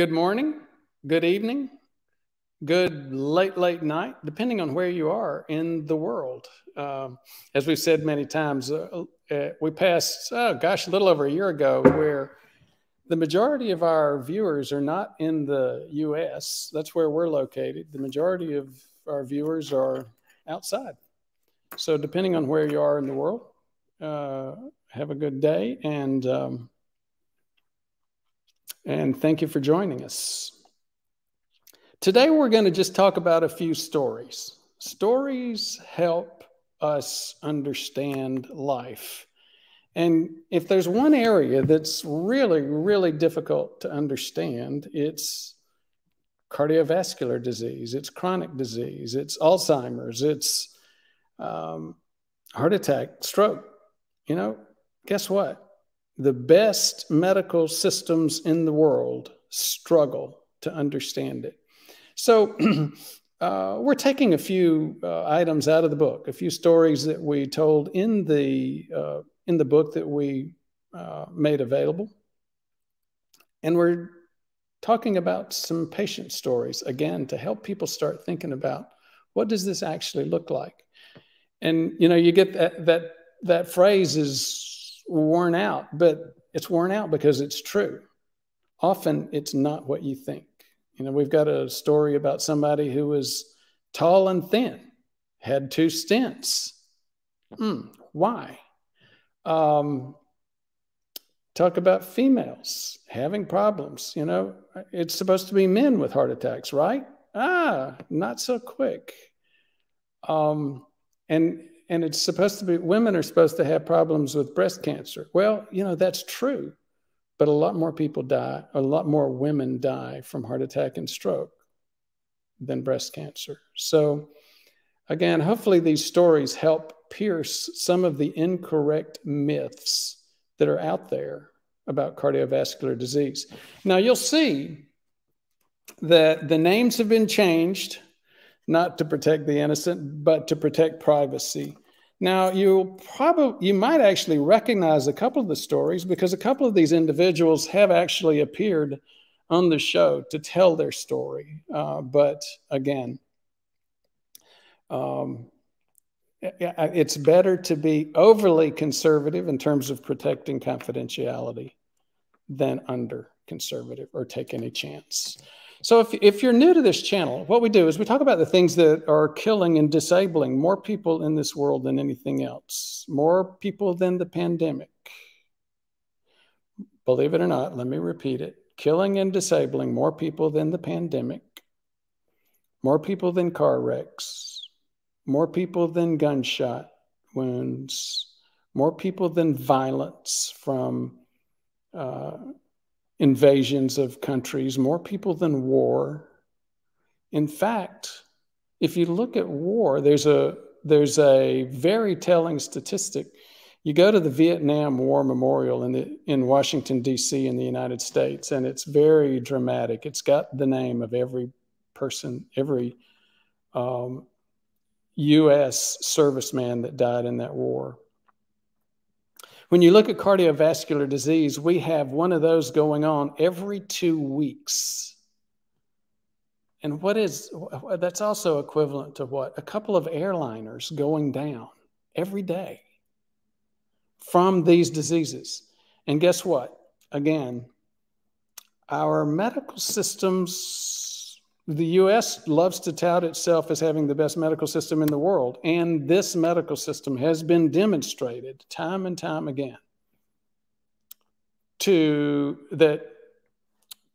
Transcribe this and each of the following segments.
Good morning, good evening, good late, late night, depending on where you are in the world. Um, as we've said many times, uh, uh, we passed, oh gosh, a little over a year ago, where the majority of our viewers are not in the US. That's where we're located. The majority of our viewers are outside. So, depending on where you are in the world, uh, have a good day and um, and thank you for joining us. Today, we're going to just talk about a few stories. Stories help us understand life. And if there's one area that's really, really difficult to understand, it's cardiovascular disease, it's chronic disease, it's Alzheimer's, it's um, heart attack, stroke. You know, guess what? The best medical systems in the world struggle to understand it. So, uh, we're taking a few uh, items out of the book, a few stories that we told in the uh, in the book that we uh, made available, and we're talking about some patient stories again to help people start thinking about what does this actually look like. And you know, you get that that that phrase is worn out, but it's worn out because it's true. Often it's not what you think. You know, we've got a story about somebody who was tall and thin, had two stents. Hmm, why? Um, talk about females having problems. You know, it's supposed to be men with heart attacks, right? Ah, not so quick. Um, and and it's supposed to be women are supposed to have problems with breast cancer. Well, you know, that's true, but a lot more people die, a lot more women die from heart attack and stroke than breast cancer. So, again, hopefully these stories help pierce some of the incorrect myths that are out there about cardiovascular disease. Now, you'll see that the names have been changed not to protect the innocent, but to protect privacy. Now, you probably you might actually recognize a couple of the stories because a couple of these individuals have actually appeared on the show to tell their story. Uh, but again, um, it's better to be overly conservative in terms of protecting confidentiality than under conservative or take any chance. So if, if you're new to this channel, what we do is we talk about the things that are killing and disabling more people in this world than anything else, more people than the pandemic. Believe it or not, let me repeat it. Killing and disabling more people than the pandemic, more people than car wrecks, more people than gunshot wounds, more people than violence from uh, invasions of countries, more people than war. In fact, if you look at war, there's a there's a very telling statistic. You go to the Vietnam War Memorial in the, in Washington D.C. in the United States, and it's very dramatic. It's got the name of every person, every um, U.S. serviceman that died in that war. When you look at cardiovascular disease, we have one of those going on every two weeks. And what is that's also equivalent to what? A couple of airliners going down every day from these diseases. And guess what? Again, our medical systems the US loves to tout itself as having the best medical system in the world. And this medical system has been demonstrated time and time again to that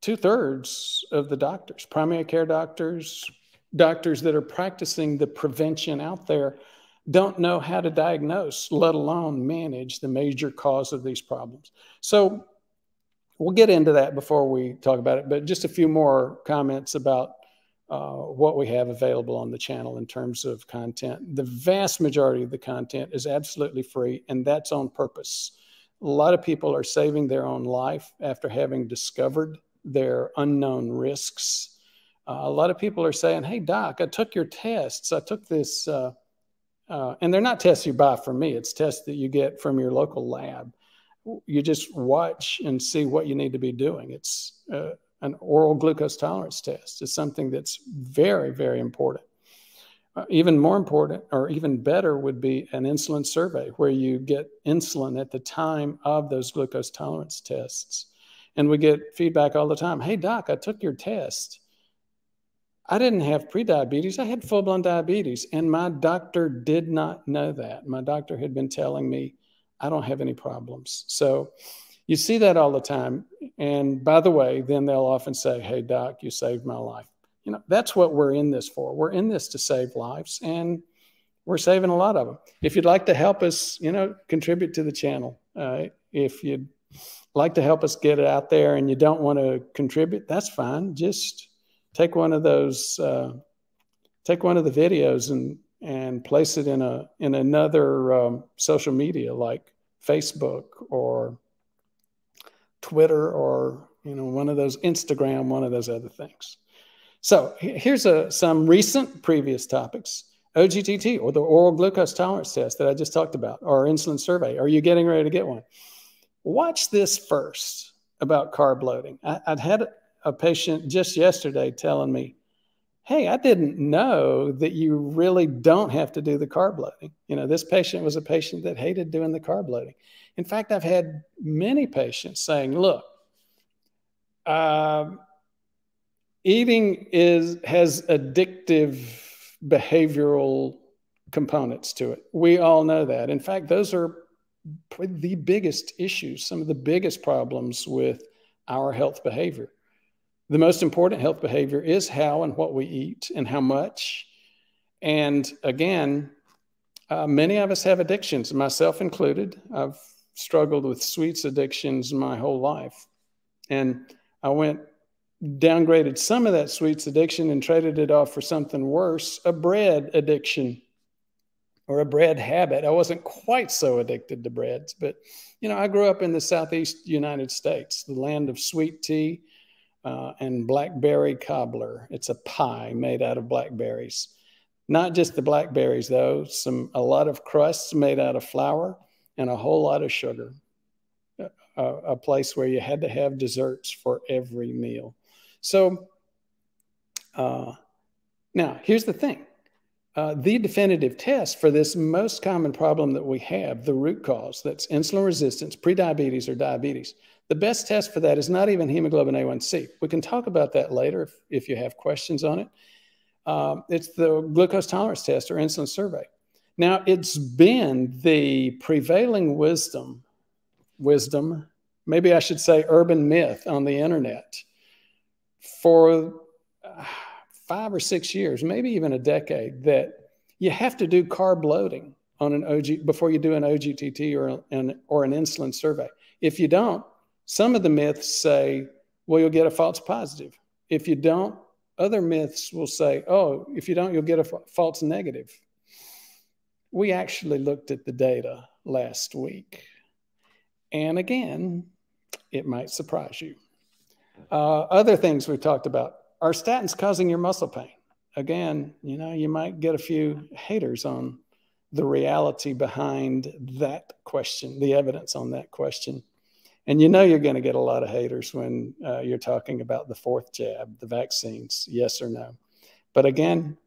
two thirds of the doctors, primary care doctors, doctors that are practicing the prevention out there, don't know how to diagnose, let alone manage the major cause of these problems. So we'll get into that before we talk about it, but just a few more comments about uh, what we have available on the channel in terms of content. The vast majority of the content is absolutely free, and that's on purpose. A lot of people are saving their own life after having discovered their unknown risks. Uh, a lot of people are saying, Hey, doc, I took your tests. I took this, uh, uh and they're not tests you buy from me, it's tests that you get from your local lab. you just watch and see what you need to be doing. It's uh, an oral glucose tolerance test. is something that's very, very important. Uh, even more important, or even better, would be an insulin survey where you get insulin at the time of those glucose tolerance tests. And we get feedback all the time Hey, doc, I took your test. I didn't have prediabetes. I had full blown diabetes. And my doctor did not know that. My doctor had been telling me I don't have any problems. So you see that all the time. And by the way, then they'll often say, Hey, doc, you saved my life. You know, that's what we're in this for. We're in this to save lives. And we're saving a lot of them. If you'd like to help us, you know, contribute to the channel. Uh, if you'd like to help us get it out there and you don't want to contribute, that's fine. Just take one of those, uh, take one of the videos and and place it in a in another um, social media like Facebook or Twitter or you know one of those Instagram, one of those other things. So here's a, some recent previous topics. OGTT or the oral glucose tolerance test that I just talked about, or insulin survey. Are you getting ready to get one? Watch this first about carb loading. I, would had a patient just yesterday telling me, hey, I didn't know that you really don't have to do the carb loading. You know, this patient was a patient that hated doing the carb loading. In fact, I've had many patients saying, look, uh, eating is has addictive behavioral components to it. We all know that. In fact, those are the biggest issues, some of the biggest problems with our health behavior. The most important health behavior is how and what we eat and how much. And again, uh, many of us have addictions, myself included. I've struggled with sweets addictions my whole life. And I went downgraded some of that sweets addiction and traded it off for something worse a bread addiction or a bread habit. I wasn't quite so addicted to breads, but you know, I grew up in the southeast United States, the land of sweet tea uh, and blackberry cobbler. It's a pie made out of blackberries. Not just the blackberries, though, some a lot of crusts made out of flour and a whole lot of sugar. A, a place where you had to have desserts for every meal. So, uh, now here's the thing uh, the definitive test for this most common problem that we have, the root cause, that's insulin resistance, prediabetes, or diabetes. The best test for that is not even hemoglobin A1C. We can talk about that later if, if you have questions on it. Um, it's the glucose tolerance test or insulin survey. Now, it's been the prevailing wisdom, wisdom, maybe I should say urban myth on the internet for uh, five or six years, maybe even a decade, that you have to do carb loading on an OG before you do an OGTT or an, or an insulin survey. If you don't, some of the myths say, well, you'll get a false positive. If you don't, other myths will say, oh, if you don't, you'll get a false negative. We actually looked at the data last week. And again, it might surprise you. Uh, other things we've talked about are statins causing your muscle pain? Again, you know, you might get a few haters on the reality behind that question, the evidence on that question. And you know you're going to get a lot of haters when uh, you're talking about the fourth jab, the vaccines, yes or no. But again,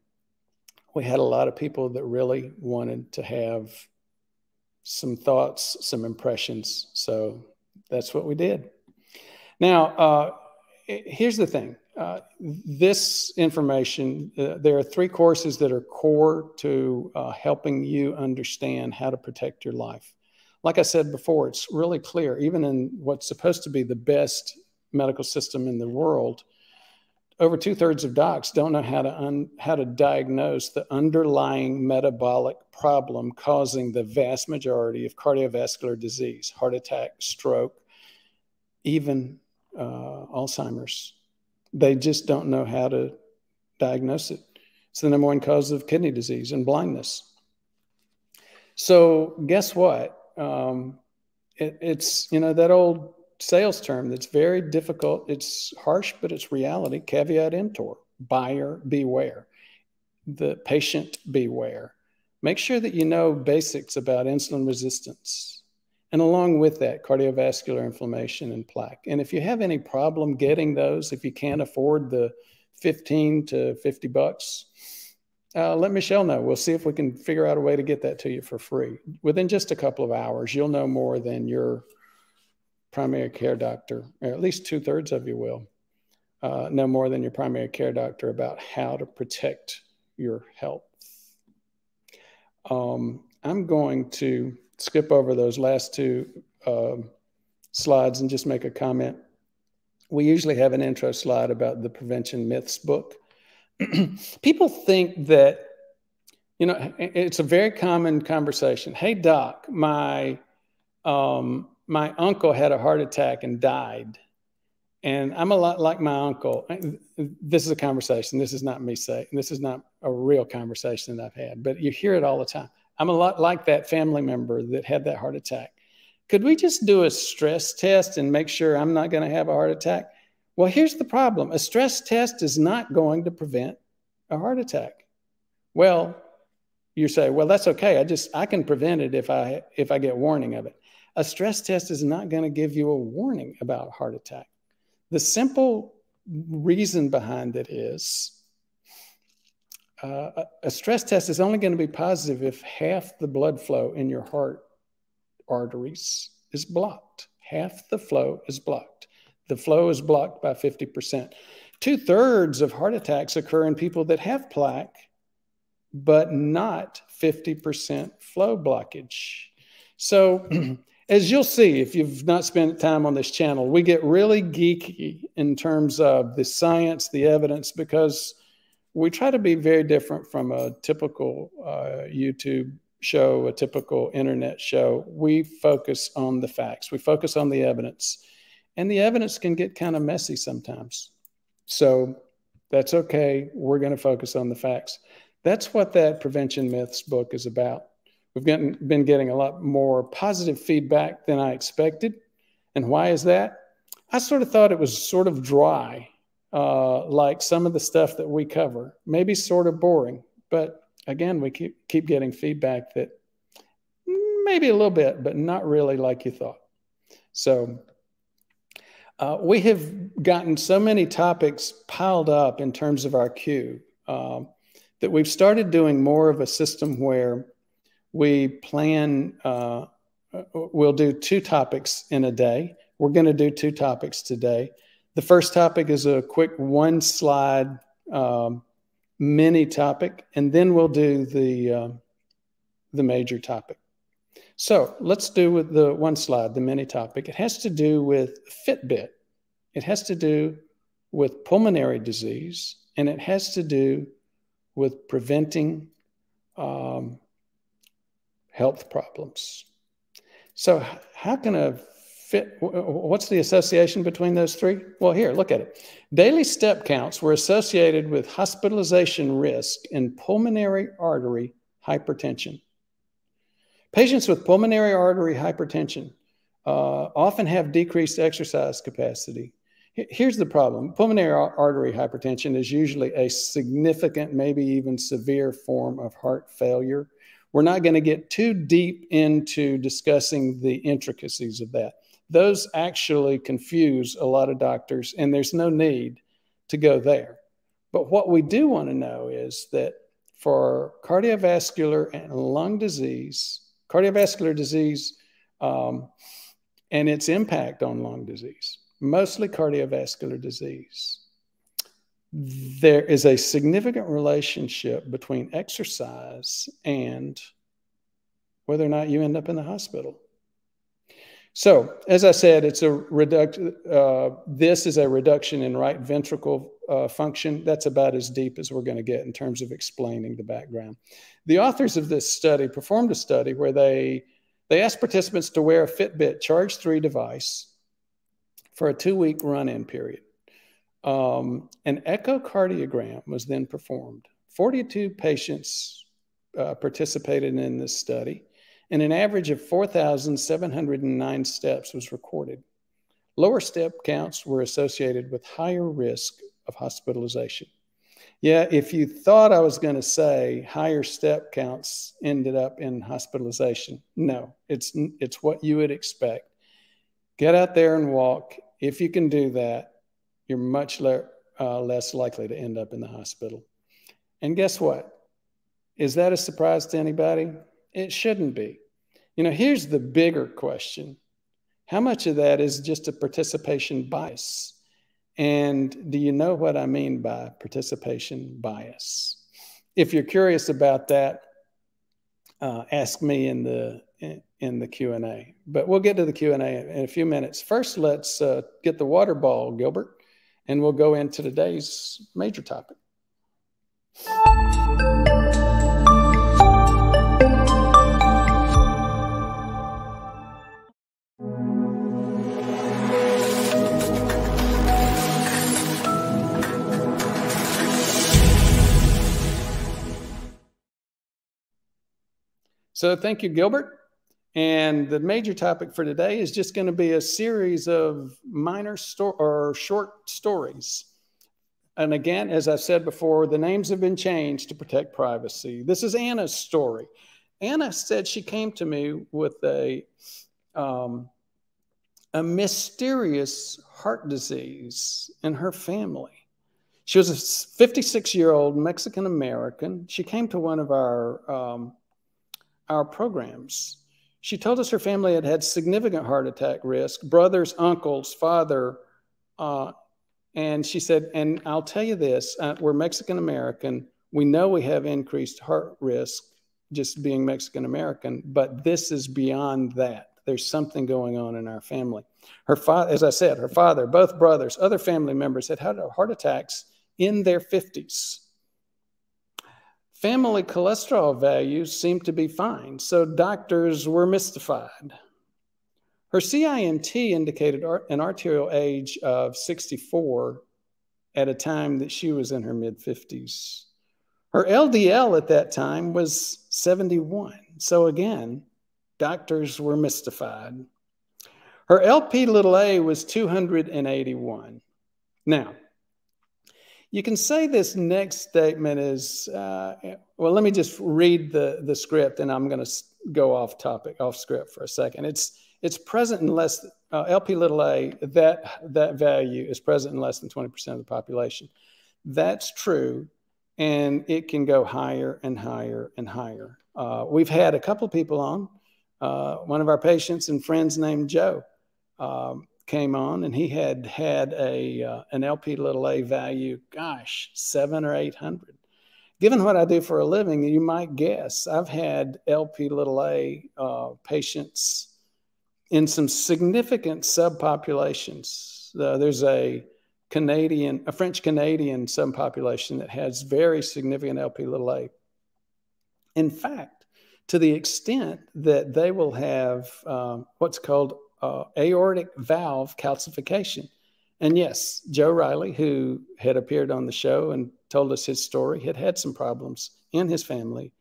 we had a lot of people that really wanted to have some thoughts, some impressions. So that's what we did. Now, uh, here's the thing uh, this information, uh, there are three courses that are core to uh, helping you understand how to protect your life like I said before, it's really clear, even in what's supposed to be the best medical system in the world, over two thirds of docs don't know how to how to diagnose the underlying metabolic problem causing the vast majority of cardiovascular disease, heart attack, stroke, even uh, Alzheimer's. They just don't know how to diagnose it. It's the number one cause of kidney disease and blindness. So, guess what? Um, it, it's you know that old sales term that's very difficult. It's harsh, but it's reality. Caveat emptor: buyer beware, the patient beware. Make sure that you know basics about insulin resistance And along with that, cardiovascular inflammation and plaque. And if you have any problem getting those, if you can't afford the 15 to 50 bucks, uh, let Michelle know. We'll see if we can figure out a way to get that to you for free. Within just a couple of hours, you'll know more than your primary care doctor, or at least two thirds of you will uh, know more than your primary care doctor about how to protect your health. Um, I'm going to skip over those last two uh, slides and just make a comment. We usually have an intro slide about the Prevention Myths book. People think that, you know, it's a very common conversation. Hey, doc, my um, my uncle had a heart attack and died. And I'm a lot like my uncle. This is a conversation. This is not me saying, this is not a real conversation that I've had, but you hear it all the time. I'm a lot like that family member that had that heart attack. Could we just do a stress test and make sure I'm not going to have a heart attack? Well, here's the problem a stress test is not going to prevent a heart attack. Well, you say, well, that's okay. I just, I can prevent it if I, if I get warning of it. A stress test is not going to give you a warning about heart attack. The simple reason behind it is uh, a stress test is only going to be positive if half the blood flow in your heart arteries is blocked. Half the flow is blocked. The flow is blocked by 50%. Two thirds of heart attacks occur in people that have plaque, but not 50% flow blockage. So as you'll see, if you've not spent time on this channel, we get really geeky in terms of the science, the evidence, because we try to be very different from a typical uh, YouTube show, a typical internet show. We focus on the facts, we focus on the evidence, and the evidence can get kind of messy sometimes. So that's okay. We're going to focus on the facts. That's what that Prevention Myths book is about. We've gotten, been getting a lot more positive feedback than I expected. And why is that? I sort of thought it was sort of dry, uh, like some of the stuff that we cover, maybe sort of boring. But again, we keep, keep getting feedback that maybe a little bit, but not really like you thought. So uh, we have gotten so many topics piled up in terms of our queue uh, that we've started doing more of a system where we plan, uh, we'll do two topics in a day. We're going to do two topics today. The first topic is a quick one slide um, mini topic, and then we'll do the, uh, the major topic. So let's do with the one slide, the mini topic. It has to do with Fitbit. It has to do with pulmonary disease, and it has to do with preventing um, health problems. So, how can a fit, what's the association between those three? Well, here, look at it. Daily step counts were associated with hospitalization risk in pulmonary artery hypertension. Patients with pulmonary artery hypertension uh, often have decreased exercise capacity. Here's the problem pulmonary artery hypertension is usually a significant, maybe even severe form of heart failure we're not going to get too deep into discussing the intricacies of that. Those actually confuse a lot of doctors, and there's no need to go there. But what we do want to know is that for cardiovascular and lung disease, cardiovascular disease um, and its impact on lung disease, mostly cardiovascular disease, there is a significant relationship between exercise and whether or not you end up in the hospital. So, as I said, it's a reduction. Uh, this is a reduction in right ventricle uh, function. That's about as deep as we're going to get in terms of explaining the background. The authors of this study performed a study where they they asked participants to wear a Fitbit Charge 3 device for a two week run in period. Um, an echocardiogram was then performed. 42 patients uh, participated in this study, and an average of 4,709 steps was recorded. Lower step counts were associated with higher risk of hospitalization. Yeah, if you thought I was going to say higher step counts ended up in hospitalization, no, it's it's what you would expect. Get out there and walk. If you can do that, you're much le- uh, less likely to end up in the hospital. And guess what? Is that a surprise to anybody? It shouldn't be. You know, here's the bigger question How much of that is just a participation bias? And do you know what I mean by participation bias? If you're curious about that, uh, ask me in the in the Q and A. But we'll get to the Q and A in a few minutes. First, let's uh, get the water ball, Gilbert, and we'll go into today's major topic. So thank you, Gilbert. And the major topic for today is just going to be a series of minor sto- or short stories. And again, as I've said before, the names have been changed to protect privacy. This is Anna's story. Anna said she came to me with a um, a mysterious heart disease in her family. She was a 56 year old Mexican American. She came to one of our um, our programs. She told us her family had had significant heart attack risk, brothers, uncles, father. Uh, and she said, and I'll tell you this uh, we're Mexican American. We know we have increased heart risk just being Mexican American, but this is beyond that. There's something going on in our family. Her father, as I said, her father, both brothers, other family members had had heart attacks in their 50s. Family cholesterol values seemed to be fine, so doctors were mystified. Her CIMT indicated an arterial age of 64 at a time that she was in her mid 50s. Her LDL at that time was 71. So again, doctors were mystified. Her LP little a was 281. Now, you can say this next statement is uh, well let me just read the the script and i'm going to go off topic off script for a second. It's it's present in less uh, lp little a that that value is present in less than 20% of the population. That's true and it can go higher and higher and higher. Uh, we've had a couple people on uh, one of our patients and friends named joe. Um, came on and he had had a uh, an LP little a value, gosh, seven or eight hundred. Given what I do for a living, you might guess I've had LP little a uh, patients in some significant subpopulations. Uh, there's a Canadian, a French Canadian subpopulation that has very significant LP little a. In fact, to the extent that they will have um, what's called uh, aortic valve calcification. And yes, Joe Riley, who had appeared on the show and told us his story, had had some problems in his family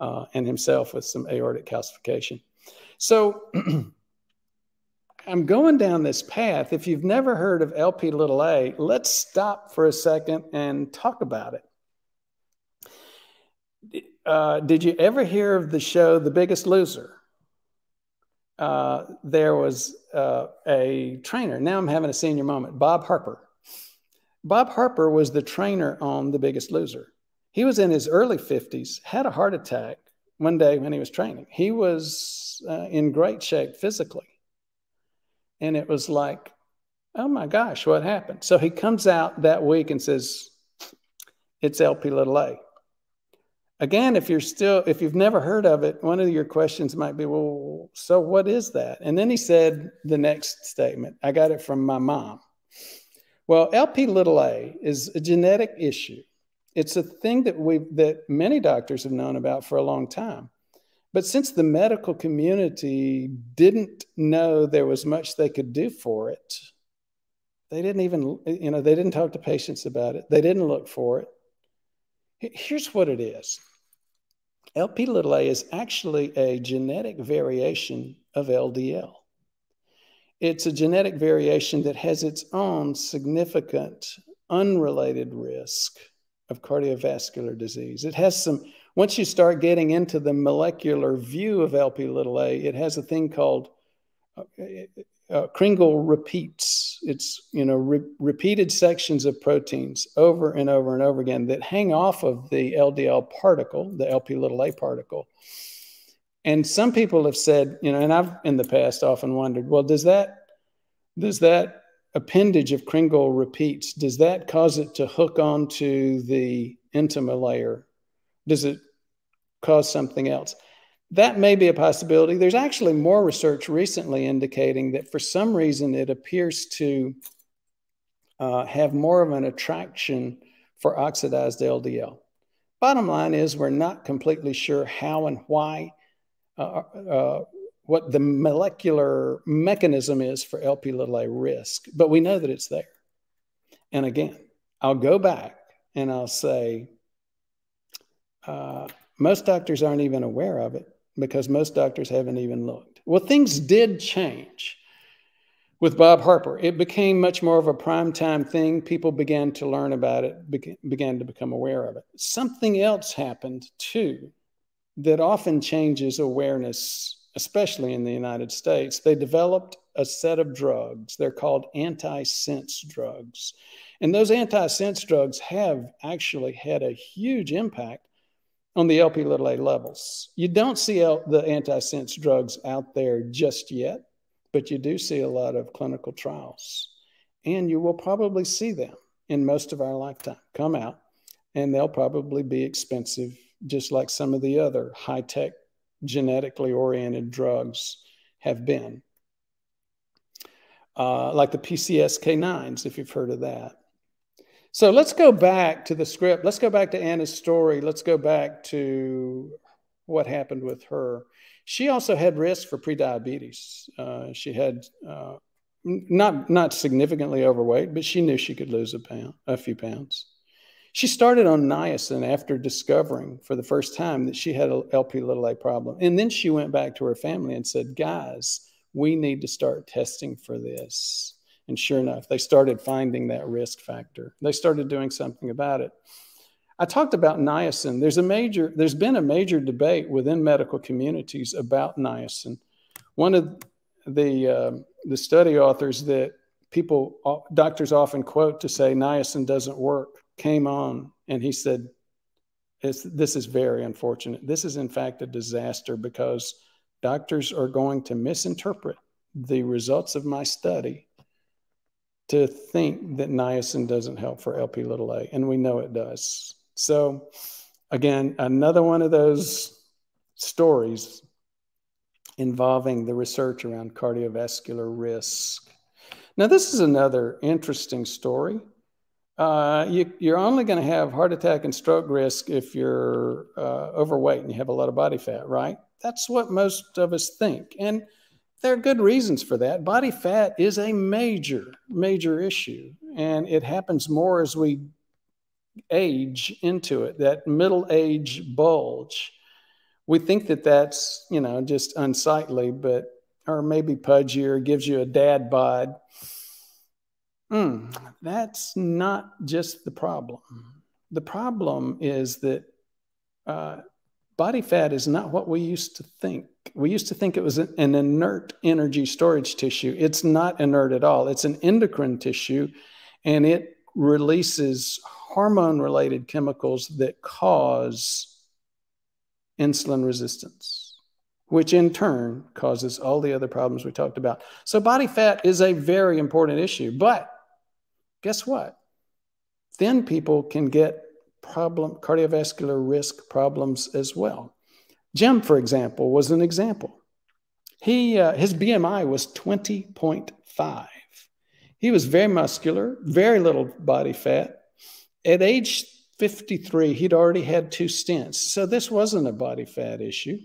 uh, and himself with some aortic calcification. So I'm going down this path. If you've never heard of LP little a, let's stop for a second and talk about it. Uh, did you ever hear of the show The Biggest Loser? Uh, there was uh, a trainer. Now I'm having a senior moment. Bob Harper. Bob Harper was the trainer on The Biggest Loser. He was in his early 50s, had a heart attack one day when he was training. He was uh, in great shape physically. And it was like, oh my gosh, what happened? So he comes out that week and says, it's LP little a. Again, if you're still, if you've never heard of it, one of your questions might be, well, so what is that? And then he said the next statement. I got it from my mom. Well, LP little a is a genetic issue. It's a thing that we that many doctors have known about for a long time. But since the medical community didn't know there was much they could do for it, they didn't even, you know, they didn't talk to patients about it. They didn't look for it. Here's what it is LP little a is actually a genetic variation of LDL. It's a genetic variation that has its own significant unrelated risk of cardiovascular disease. It has some, once you start getting into the molecular view of LP little a, it has a thing called uh, uh, Kringle repeats. It's, you know, re repeated sections of proteins over and over and over again that hang off of the LDL particle, the LP little a particle. And some people have said, you know, and I've in the past often wondered, well, does that does that appendage of Kringle repeats, does that cause it to hook onto the intima layer? Does it cause something else? That may be a possibility. There's actually more research recently indicating that for some reason it appears to uh, have more of an attraction for oxidized LDL. Bottom line is, we're not completely sure how and why uh, uh, what the molecular mechanism is for LP little a risk, but we know that it's there. And again, I'll go back and I'll say uh, most doctors aren't even aware of it because most doctors haven't even looked. Well, things did change with Bob Harper. It became much more of a primetime thing. People began to learn about it, began to become aware of it. Something else happened too that often changes awareness especially in the United States, they developed a set of drugs. They're called antisense drugs. And those antisense drugs have actually had a huge impact on the LP little a levels. You don't see the antisense drugs out there just yet, but you do see a lot of clinical trials. And you will probably see them in most of our lifetime come out, and they'll probably be expensive, just like some of the other high tech genetically oriented drugs have been. Uh, like the PCSK9s, if you've heard of that. So let's go back to the script. Let's go back to Anna's story. Let's go back to what happened with her. She also had risk for prediabetes. Uh, she had uh, not not significantly overweight, but she knew she could lose a pound, a few pounds. She started on niacin after discovering for the first time that she had a LP little a problem. And then she went back to her family and said, guys, we need to start testing for this. And sure enough, they started finding that risk factor. They started doing something about it. I talked about niacin. There's a major, there's been a major debate within medical communities about niacin. One of the uh, the study authors that people uh, doctors often quote to say niacin doesn't work came on and he said, This is very unfortunate. This is, in fact, a disaster because doctors are going to misinterpret the results of my study to think that niacin doesn't help for LP little a, and we know it does. So, again, another one of those stories involving the research around cardiovascular risk. Now, this is another interesting story. Uh, you, are only going to have heart attack and stroke risk if you're uh, overweight and you have a lot of body fat, right? That's what most of us think. And there are good reasons for that. Body fat is a major, major issue. And it happens more as we age into it, that middle age bulge. We think that that's, you know, just unsightly, but, or maybe pudgy or gives you a dad bod. Mm, that's not just the problem. The problem is that uh, body fat is not what we used to think. We used to think it was an inert energy storage tissue. It's not inert at all. It's an endocrine tissue, and it releases hormone related chemicals that cause insulin resistance, which in turn causes all the other problems we talked about. So, body fat is a very important issue, but guess what? Thin people can get problem cardiovascular risk problems as well. Jim, for example, was an example. He uh, his BMI was 20.5. He was very muscular, very little body fat. At age 53, he'd already had two stents. So this wasn't a body fat issue.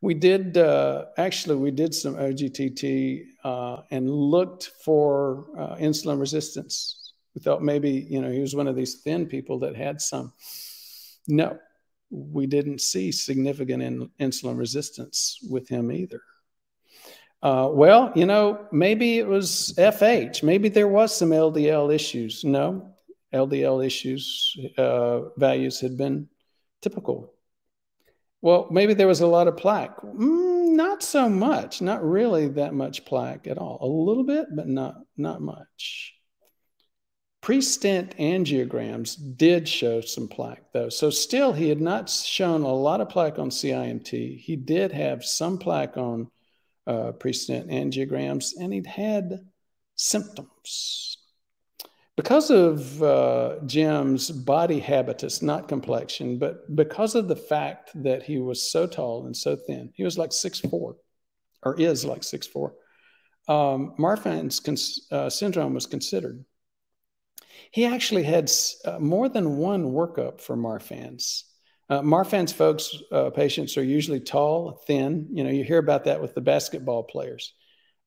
We did uh, actually we did some OGTT uh, and looked for uh, insulin resistance. We thought maybe you know he was one of these thin people that had some. No, we didn't see significant in, insulin resistance with him either. Uh, well, you know, maybe it was FH. Maybe there was some LDL issues. No, LDL issues, uh, values had been typical. Well, maybe there was a lot of plaque. Mm, not so much, not really that much plaque at all. A little bit, but not, not much. Pre-stent angiograms did show some plaque, though. So still, he had not shown a lot of plaque on CIMT. He did have some plaque on uh, pre-stent angiograms, and he'd had symptoms. Because of uh, Jim's body habitus, not complexion, but because of the fact that he was so tall and so thin, he was like six four, or is like six four. Um, Marfan's uh, syndrome was considered. He actually had uh, more than one workup for Marfan's. Uh, Marfan's folks, uh, patients are usually tall, thin. You know, you hear about that with the basketball players.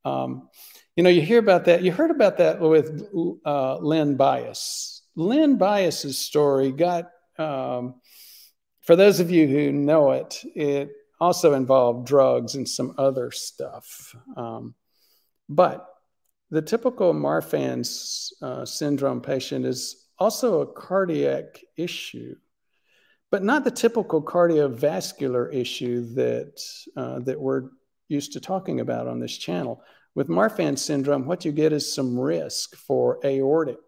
Um, you know, you hear about that. You heard about that with uh, Len Bias. Len Bias's story got, um, for those of you who know it, it also involved drugs and some other stuff. Um, but the typical Marfan's uh, syndrome patient is also a cardiac issue, but not the typical cardiovascular issue that, uh, that we're used to talking about on this channel. With Marfan syndrome, what you get is some risk for aortic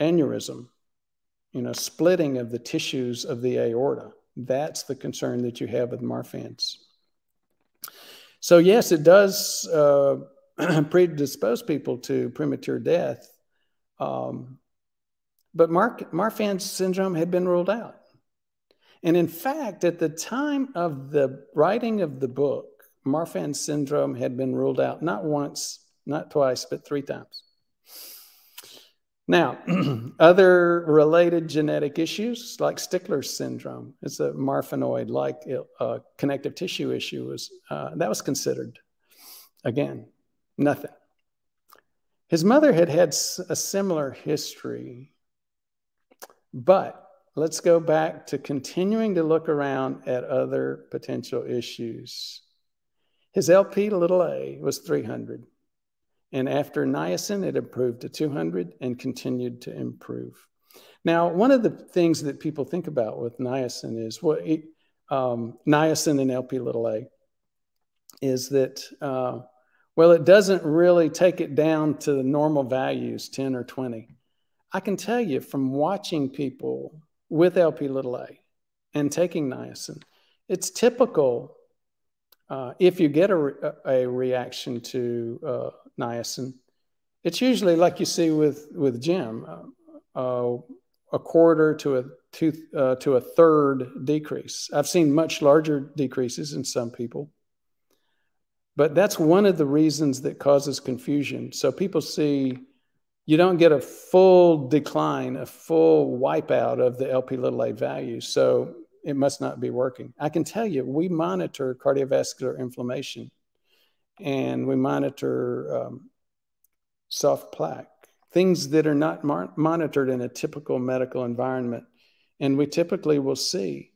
aneurysm, you know, splitting of the tissues of the aorta. That's the concern that you have with Marfan's. So, yes, it does uh, predispose people to premature death. Um, but Mar- Marfan's syndrome had been ruled out. And in fact, at the time of the writing of the book, Marfan syndrome had been ruled out not once, not twice, but three times. Now, other related genetic issues like Stickler's syndrome, it's a marfanoid like uh, connective tissue issue, was, uh, that was considered. Again, nothing. His mother had had a similar history, but let's go back to continuing to look around at other potential issues. His LP little a was 300. And after niacin, it improved to 200 and continued to improve. Now, one of the things that people think about with niacin is what um, niacin and LP little a is that, uh, well, it doesn't really take it down to the normal values, 10 or 20. I can tell you from watching people with LP little a and taking niacin, it's typical uh, if you get a, a reaction to uh, niacin, it's usually like you see with with Jim, uh, uh a quarter to a two, uh, to a third decrease. I've seen much larger decreases in some people, but that's one of the reasons that causes confusion. So people see you don't get a full decline, a full wipeout of the LP little a value. So it must not be working. I can tell you, we monitor cardiovascular inflammation and we monitor um, soft plaque, things that are not monitored in a typical medical environment. And we typically will see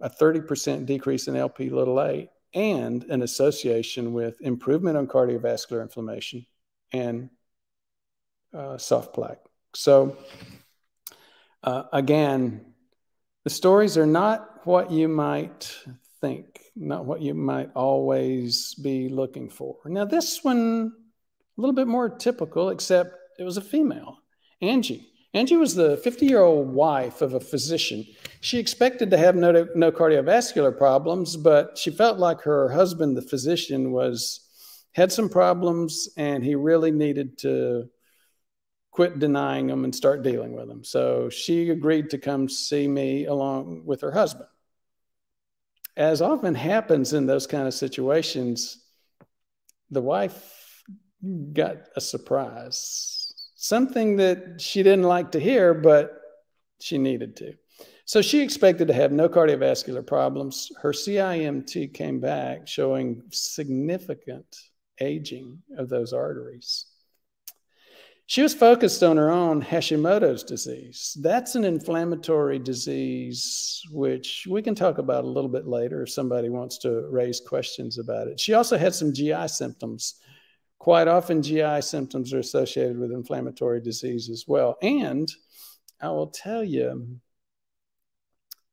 a 30% decrease in LP little a and an association with improvement on cardiovascular inflammation and uh, soft plaque. So, uh, again, the stories are not what you might think, not what you might always be looking for. Now, this one, a little bit more typical, except it was a female, Angie. Angie was the 50 year old wife of a physician. She expected to have no, no cardiovascular problems, but she felt like her husband, the physician, was had some problems and he really needed to quit denying them and start dealing with them. So she agreed to come see me along with her husband. As often happens in those kind of situations, the wife got a surprise, something that she didn't like to hear, but she needed to. So she expected to have no cardiovascular problems. Her CIMT came back showing significant aging of those arteries. She was focused on her own Hashimoto's disease. That's an inflammatory disease, which we can talk about a little bit later if somebody wants to raise questions about it. She also had some GI symptoms Quite often, GI symptoms are associated with inflammatory disease as well. And I will tell you,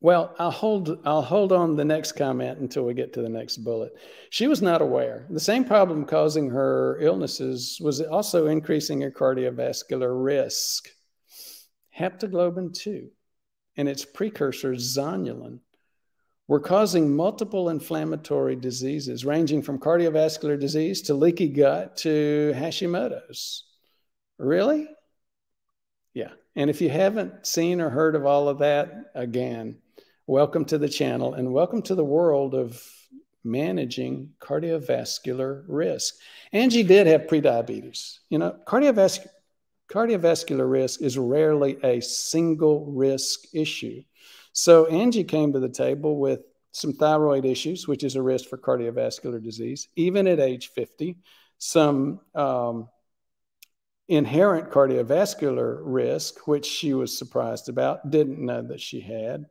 well, I'll hold I'll hold on the next comment until we get to the next bullet. She was not aware. The same problem causing her illnesses was also increasing her cardiovascular risk. Haptoglobin 2 and its precursor zonulin were causing multiple inflammatory diseases ranging from cardiovascular disease to leaky gut to Hashimoto's. Really? Yeah. And if you haven't seen or heard of all of that, again, welcome to the channel and welcome to the world of managing cardiovascular risk. Angie did have prediabetes. You know, cardiovascular cardiovascular risk is rarely a single risk issue. So Angie came to the table with some thyroid issues, which is a risk for cardiovascular disease, even at age 50, some um, inherent cardiovascular risk, which she was surprised about, didn't know that she had,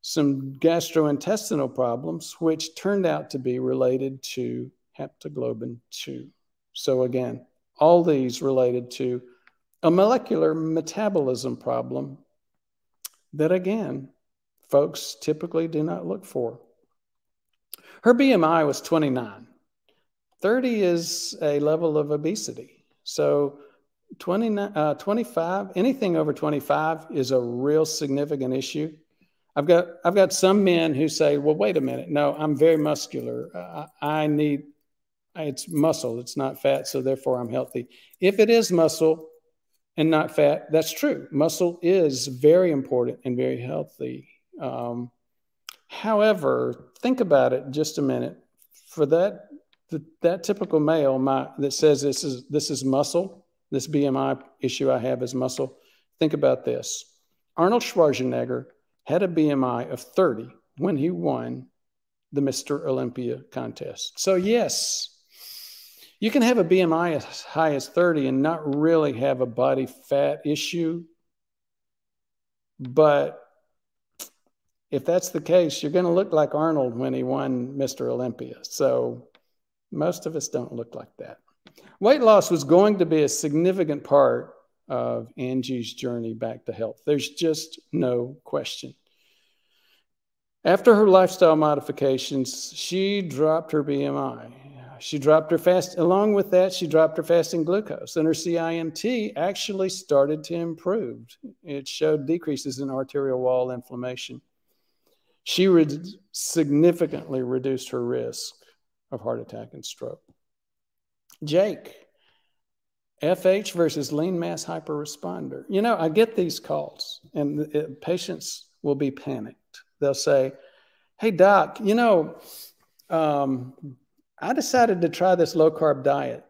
some gastrointestinal problems, which turned out to be related to haptoglobin 2. So, again, all these related to a molecular metabolism problem that, again, folks typically do not look for. Her BMI was 29. 30 is a level of obesity. So 20, uh, 25, anything over 25 is a real significant issue. I've got, I've got some men who say, well, wait a minute. No, I'm very muscular. I need, it's muscle, it's not fat. So therefore I'm healthy. If it is muscle, and not fat. That's true. Muscle is very important and very healthy. Um, however, think about it just a minute. For that, the, that typical male my, that says this is this is muscle, this BMI issue I have is muscle. Think about this. Arnold Schwarzenegger had a BMI of 30 when he won the Mr. Olympia contest. So yes, you can have a BMI as high as 30 and not really have a body fat issue. But if that's the case, you're going to look like Arnold when he won Mr. Olympia. So most of us don't look like that. Weight loss was going to be a significant part of Angie's journey back to health. There's just no question. After her lifestyle modifications, she dropped her BMI she dropped her fast. Along with that, she dropped her fasting glucose, and her CIMT actually started to improve. It showed decreases in arterial wall inflammation. She re significantly reduced her risk of heart attack and stroke. Jake, FH versus lean mass hyperresponder. You know, I get these calls, and the, patients will be panicked. They'll say, Hey, doc, you know, um, I decided to try this low carb diet.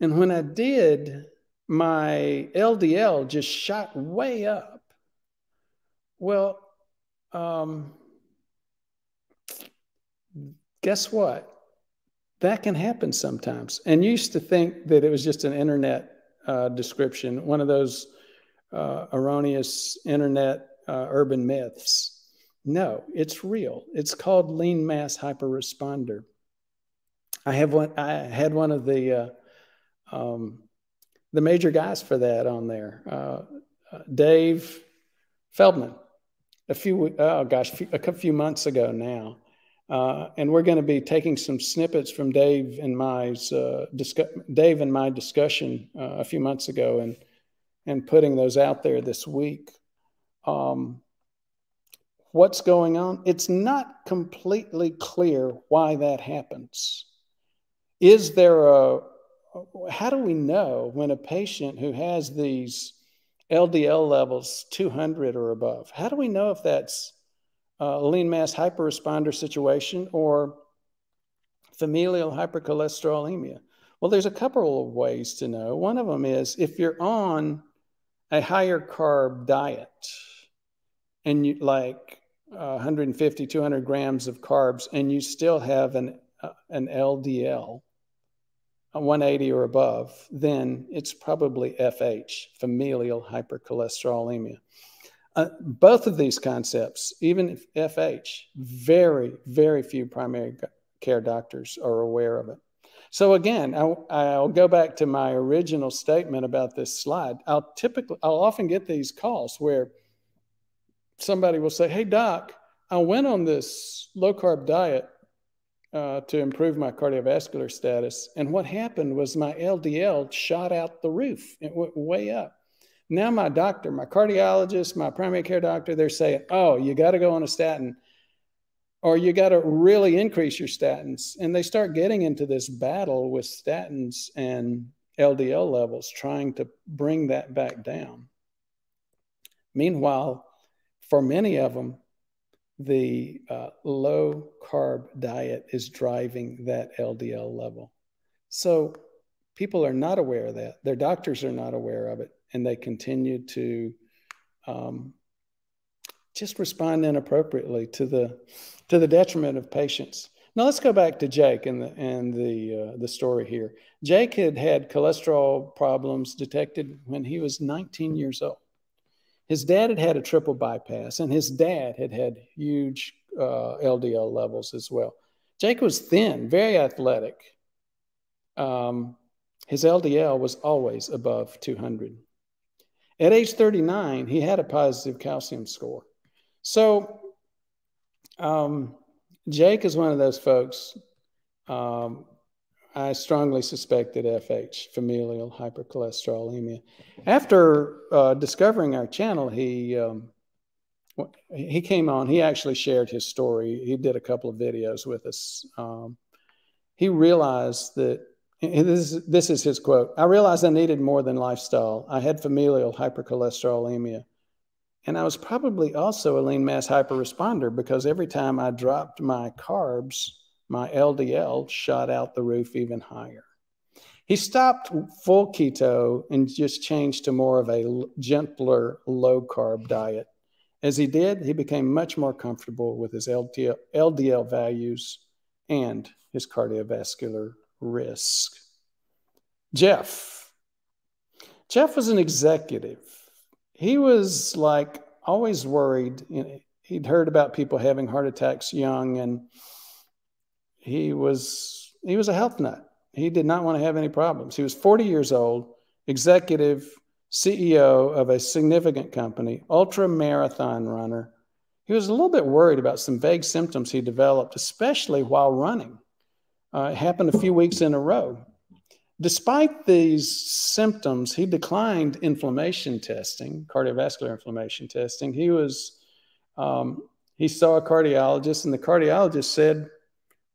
And when I did, my LDL just shot way up. Well, um, guess what? That can happen sometimes. And used to think that it was just an internet uh, description, one of those uh, erroneous internet uh, urban myths. No, it's real. It's called lean mass hyperresponder. I have one. I had one of the uh, um, the major guys for that on there. Uh, uh, Dave Feldman, a few oh gosh, a few months ago now, uh, and we're going to be taking some snippets from Dave and my uh, Dave and my discussion uh, a few months ago, and and putting those out there this week. Um, what's going on? It's not completely clear why that happens. Is there a, how do we know when a patient who has these LDL levels 200 or above, how do we know if that's a lean mass hyperresponder situation or familial hypercholesterolemia? Well, there's a couple of ways to know. One of them is if you're on a higher carb diet and you like uh, 150, 200 grams of carbs, and you still have an, uh, an LDL 180 or above, then it's probably FH, familial hypercholesterolemia. Uh, both of these concepts, even if FH, very, very few primary care doctors are aware of it. So again, I'll, I'll, go back to my original statement about this slide. I'll typically, I'll often get these calls where somebody will say, "Hey doc, I went on this low carb diet uh, to improve my cardiovascular status, and what happened was my LDL shot out the roof. It went way up. Now my doctor, my cardiologist, my primary care doctor, they're saying, "Oh, you got to go on a statin." or you got to really increase your statins. And they start getting into this battle with statins and LDL levels, trying to bring that back down. Meanwhile, for many of them, the uh, low carb diet is driving that LDL level. So people are not aware of that. Their doctors are not aware of it, and they continue to um, just respond inappropriately to the to the detriment of patients. Now let's go back to Jake and the and the uh, the story here. Jake had had cholesterol problems detected when he was 19 years old. His dad had had a triple bypass, and his dad had had huge uh, LDL levels as well. Jake was thin, very athletic. Um, his LDL was always above 200. At age 39, he had a positive calcium score. So, um, Jake is one of those folks. Um, I strongly suspected FH, familial hypercholesterolemia. After uh, discovering our channel, he um, he came on. He actually shared his story. He did a couple of videos with us. Um, he realized that this, this is his quote. I realized I needed more than lifestyle. I had familial hypercholesterolemia. And I was probably also a lean mass hyperresponder because every time I dropped my carbs, my LDL shot out the roof even higher. He stopped full keto and just changed to more of a gentler, low carb diet. As he did, he became much more comfortable with his LDL, LDL values and his cardiovascular risk. Jeff. Jeff was an executive. He was like always worried. He'd heard about people having heart attacks young and he was he was a health nut. He did not want to have any problems. He was 40 years old, executive, CEO of a significant company, ultra marathon runner. He was a little bit worried about some vague symptoms he developed, especially while running. Uh, happened a few weeks in a row. Despite these symptoms, he declined inflammation testing, cardiovascular inflammation testing. He was um, he saw a cardiologist, and the cardiologist said,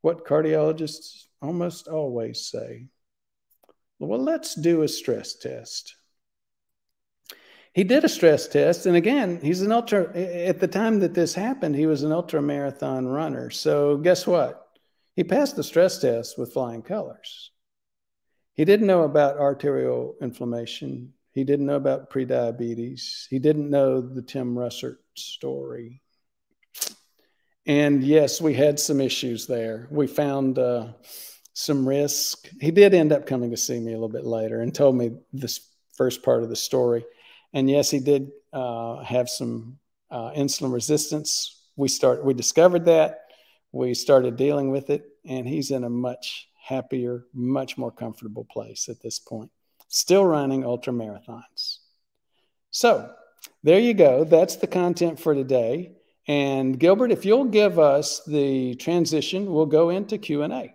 what cardiologists almost always say well, let's do a stress test. He did a stress test, and again, he's an ultra. At the time that this happened, he was an ultra marathon runner. So, guess what? He passed the stress test with flying colors. He didn't know about arterial inflammation. He didn't know about prediabetes. He didn't know the Tim Russert story. And yes, we had some issues there. We found uh, some risk. He did end up coming to see me a little bit later and told me this first part of the story. And yes, he did uh, have some uh, insulin resistance. We start we discovered that. We started dealing with it, and he's in a much happier, much more comfortable place at this point. Still running ultra marathons. So there you go. That's the content for today. And Gilbert, if you'll give us the transition, we'll go into Q&A.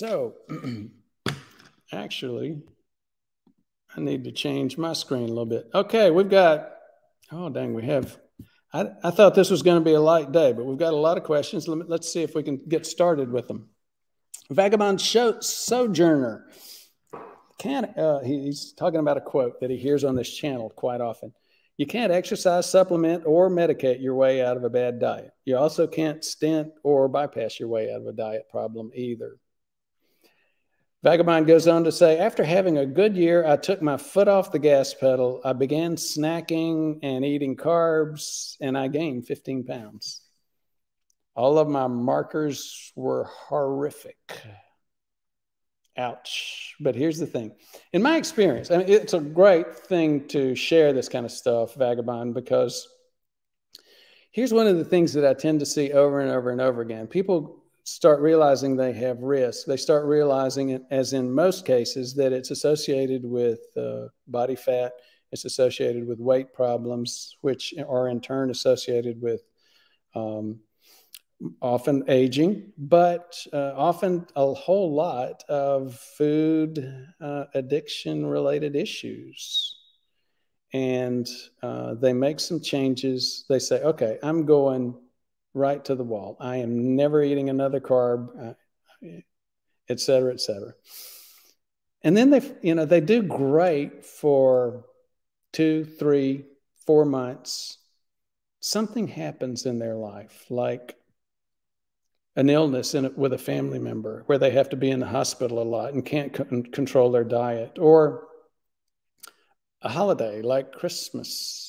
So, actually, I need to change my screen a little bit. Okay, we've got, oh, dang, we have I, I thought this was going to be a light day, but we've got a lot of questions. Let me, let's see if we can get started with them. Vagabond show, Sojourner. Can't, uh, he's talking about a quote that he hears on this channel quite often. You can't exercise, supplement, or medicate your way out of a bad diet. You also can't stent or bypass your way out of a diet problem either. Vagabond goes on to say, after having a good year, I took my foot off the gas pedal. I began snacking and eating carbs, and I gained 15 pounds. All of my markers were horrific. Ouch. But here's the thing. In my experience, I mean, it's a great thing to share this kind of stuff, Vagabond, because here's one of the things that I tend to see over and over and over again. People start realizing they have risk. They start realizing, as in most cases, that it's associated with uh, body fat, it's associated with weight problems, which are in turn associated with um, often aging, but uh, often a whole lot of food uh, addiction related issues. And uh, they make some changes. They say, okay, I'm going right to the wall. I am never eating another carb, uh, et cetera, et cetera. And then they, you know, they do great for two, three, four months. Something happens in their life, like an illness in, with a family member where they have to be in the hospital a lot and can't c- control their diet, or a holiday like Christmas.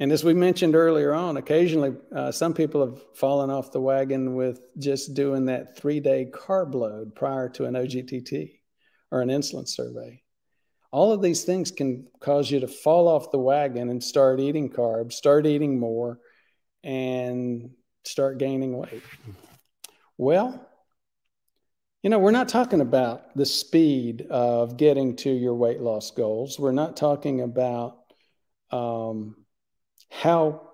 And as we mentioned earlier on, occasionally uh, some people have fallen off the wagon with just doing that three day carb load prior to an OGTT or an insulin survey. All of these things can cause you to fall off the wagon and start eating carbs, start eating more, and start gaining weight? Well, you know, we're not talking about the speed of getting to your weight loss goals. We're not talking about um, how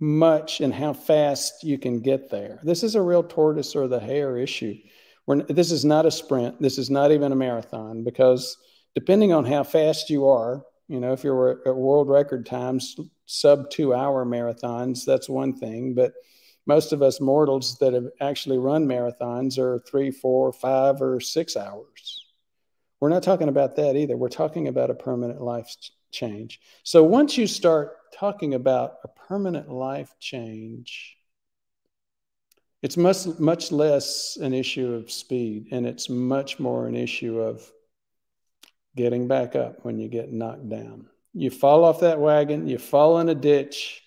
much and how fast you can get there. This is a real tortoise or the hare issue. We're, this is not a sprint. This is not even a marathon because depending on how fast you are, you know, if you're at world record times, sub two hour marathons, that's one thing. But most of us mortals that have actually run marathons are three, four, five, or six hours. We're not talking about that either. We're talking about a permanent life change. So once you start talking about a permanent life change, it's much much less an issue of speed and it's much more an issue of getting back up when you get knocked down. You fall off that wagon, you fall in a ditch,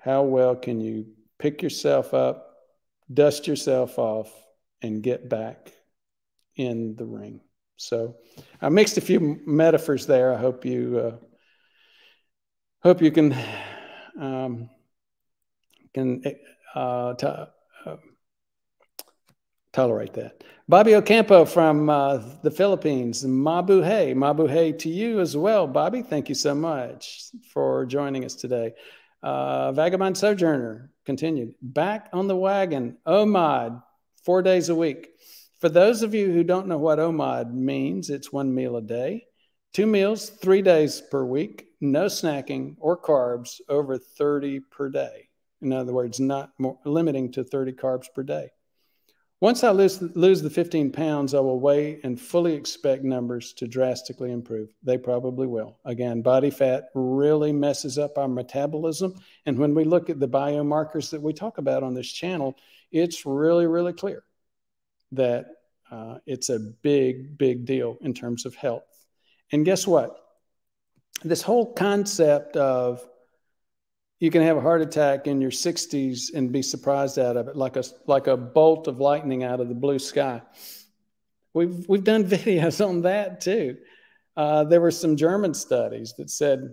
how well can you pick yourself up, dust yourself off, and get back in the ring? So I mixed a few metaphors there. I hope you uh, hope you can um, can uh, to, uh, tolerate that. Bobby Ocampo from uh, the Philippines, Mabuhay. Mabuhay to you as well, Bobby. Thank you so much for joining us today. Uh, Vagabond Sojourner continued. Back on the wagon, OMAD, four days a week. For those of you who don't know what OMAD means, it's one meal a day, two meals, three days per week, no snacking or carbs over 30 per day. In other words, not more, limiting to 30 carbs per day. Once I lose, lose the 15 pounds, I will weigh and fully expect numbers to drastically improve. They probably will. Again, body fat really messes up our metabolism. And when we look at the biomarkers that we talk about on this channel, it's really, really clear that uh, it's a big, big deal in terms of health. And guess what? This whole concept of you can have a heart attack in your 60s and be surprised out of it like a like a bolt of lightning out of the blue sky. We've we've done videos on that too. Uh, there were some german studies that said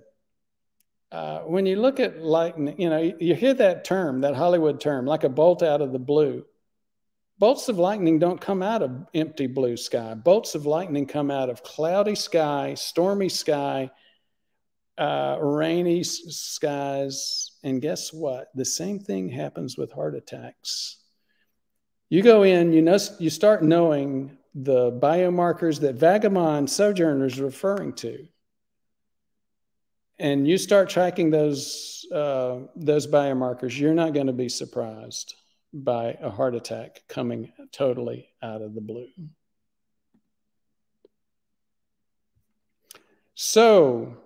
uh, when you look at lightning you know you, you hear that term that hollywood term like a bolt out of the blue bolts of lightning don't come out of empty blue sky bolts of lightning come out of cloudy sky stormy sky uh, rainy skies. And guess what? The same thing happens with heart attacks. You go in, you know, you start knowing the biomarkers that Vagabond Sojourners referring to, and you start tracking those uh, those biomarkers. You're not going to be surprised by a heart attack coming totally out of the blue. So,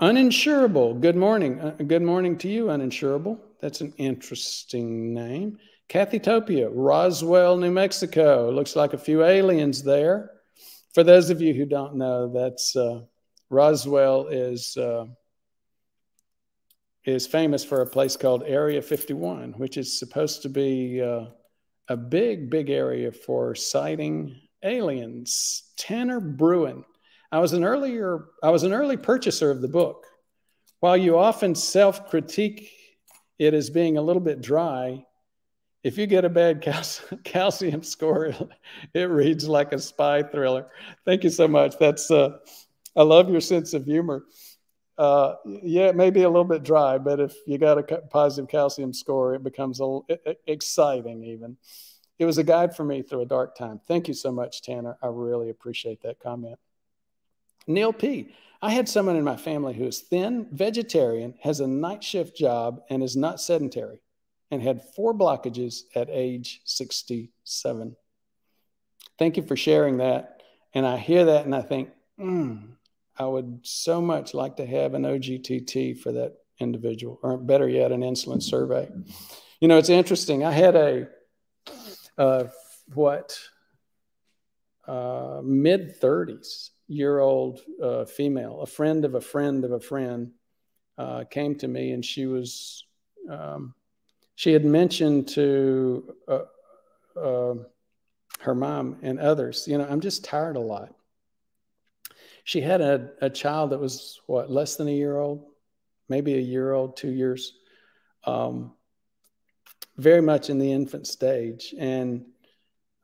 Uninsurable. Good morning. Uh, good morning to you, Uninsurable. That's an interesting name. Kathytopia, Roswell, New Mexico. Looks like a few aliens there. For those of you who don't know, that's uh, Roswell is uh, is famous for a place called Area 51, which is supposed to be uh, a big, big area for sighting aliens. Tanner Bruin. I was an earlier, I was an early purchaser of the book. While you often self-critique it as being a little bit dry, if you get a bad cal- calcium score, it reads like a spy thriller. Thank you so much. That's uh, I love your sense of humor. Uh, yeah, it may be a little bit dry, but if you got a positive calcium score, it becomes a, it, exciting. Even it was a guide for me through a dark time. Thank you so much, Tanner. I really appreciate that comment. Neil P. I had someone in my family who is thin, vegetarian, has a night shift job, and is not sedentary, and had four blockages at age 67. Thank you for sharing that. And I hear that and I think, mm, I would so much like to have an OGTT for that individual, or better yet, an insulin survey. You know, it's interesting. I had a, what, uh, mid 30s year old uh, female, a friend of a friend of a friend, uh, came to me and she was, um, she had mentioned to uh, uh, her mom and others, you know, I'm just tired a lot. She had a, a child that was what, less than a year old, maybe a year old, two years, um, very much in the infant stage. And,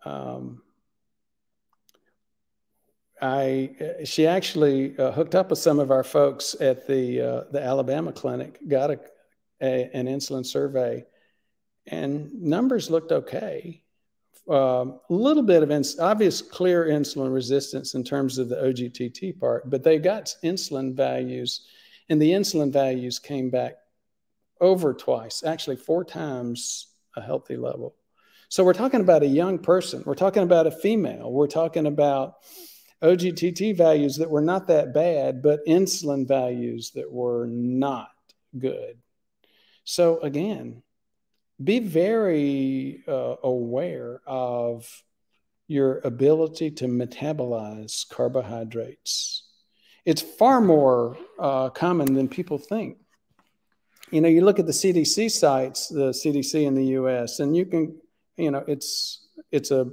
um, I she actually uh, hooked up with some of our folks at the uh, the Alabama clinic, got a, a, an insulin survey, and numbers looked okay. A um, little bit of ins- obvious clear insulin resistance in terms of the OGTT part, but they got insulin values, and the insulin values came back over twice, actually four times a healthy level. So we're talking about a young person. We're talking about a female. We're talking about OGTT values that were not that bad, but insulin values that were not good. So, again, be very uh, aware of your ability to metabolize carbohydrates. It's far more uh, common than people think. You know, you look at the CDC sites, the CDC in the US, and you can, you know, it's it's a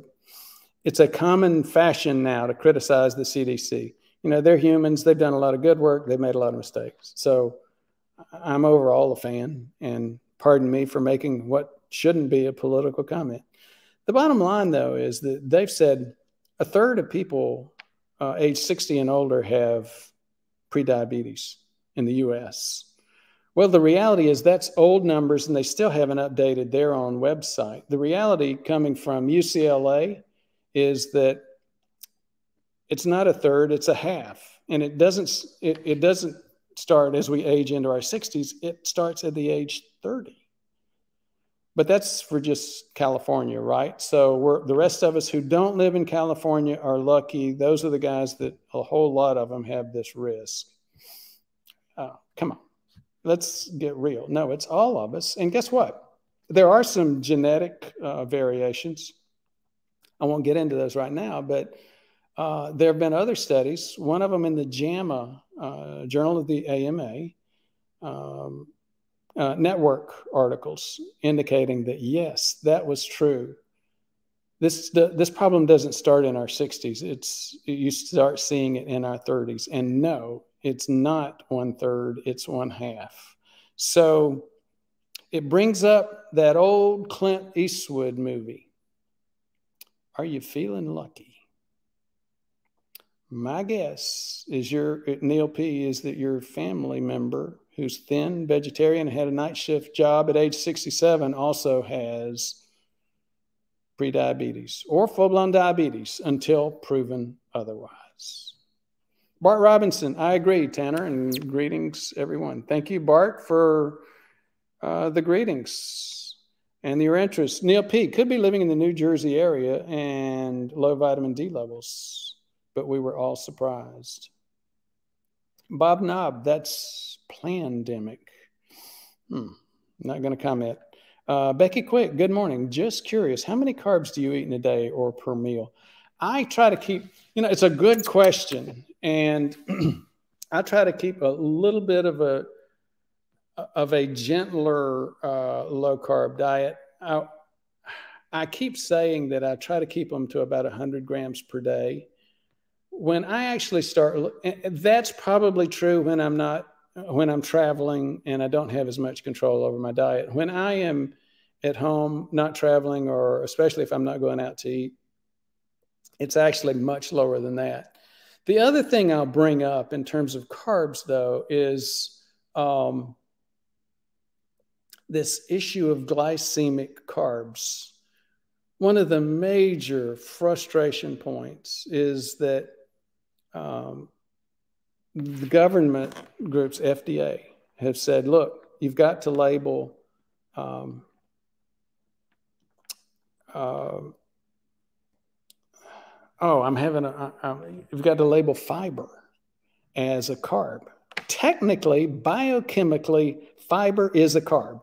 it's a common fashion now to criticize the CDC. You know, they're humans. They've done a lot of good work. They've made a lot of mistakes. So I'm overall a fan, and pardon me for making what shouldn't be a political comment. The bottom line, though, is that they've said a third of people uh, age 60 and older have prediabetes in the US. Well, the reality is that's old numbers, and they still haven't updated their own website. The reality coming from UCLA is that it's not a third, it's a half. And it doesn't, it, it doesn't start as we age into our 60s, it starts at the age 30. But that's for just California, right? So we're the rest of us who don't live in California are lucky. Those are the guys that a whole lot of them have this risk. Uh, come on, let's get real. No, it's all of us. And guess what? There are some genetic uh, variations. I won't get into those right now, but uh, there have been other studies, one of them in the JAMA, uh, Journal of the AMA, um, uh, network articles indicating that yes, that was true. This, this problem doesn't start in our 60s. It's, you start seeing it in our 30s. And no, it's not one third, it's one half. So it brings up that old Clint Eastwood movie are you feeling lucky? My guess is your Neil P is that your family member who's thin, vegetarian, had a night shift job at age 67 also has prediabetes or full blown diabetes until proven otherwise. Bart Robinson, I agree, Tanner, and greetings, everyone. Thank you, Bart, for uh, the greetings and your interest. Neil P could be living in the New Jersey area and low vitamin D levels, but we were all surprised. Bob Knob, that's plandemic. Hmm, not going to comment. Uh, Becky Quick, good morning. Just curious, how many carbs do you eat in a day or per meal? I try to keep, you know, it's a good question. And I try to keep a little bit of a of a gentler uh, low carb diet. I, I keep saying that I try to keep them to about 100 grams per day. When I actually start, that's probably true when I'm not, when I'm traveling and I don't have as much control over my diet. When I am at home, not traveling, or especially if I'm not going out to eat, it's actually much lower than that. The other thing I'll bring up in terms of carbs, though, is um, this issue of glycemic carbs. One of the major frustration points is that um, the government groups, FDA, have said, look, you've got to label um, uh, oh, I'm having a, um, you've got to label fiber as a carb. Technically, biochemically, fiber is a carb,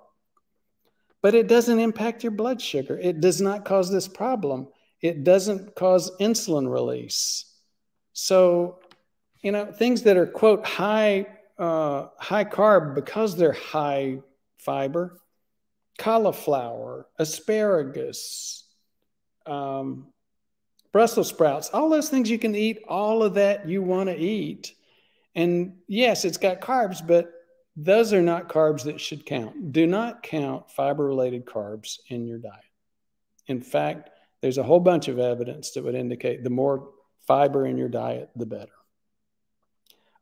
but it doesn't impact your blood sugar. It does not cause this problem. It doesn't cause insulin release. So, you know, things that are quote high uh, high carb because they're high fiber, cauliflower, asparagus, um, Brussels sprouts, all those things you can eat, all of that you want to eat. And yes, it's got carbs, but those are not carbs that should count. Do not count fiber related carbs in your diet. In fact, there's a whole bunch of evidence that would indicate the more fiber in your diet, the better.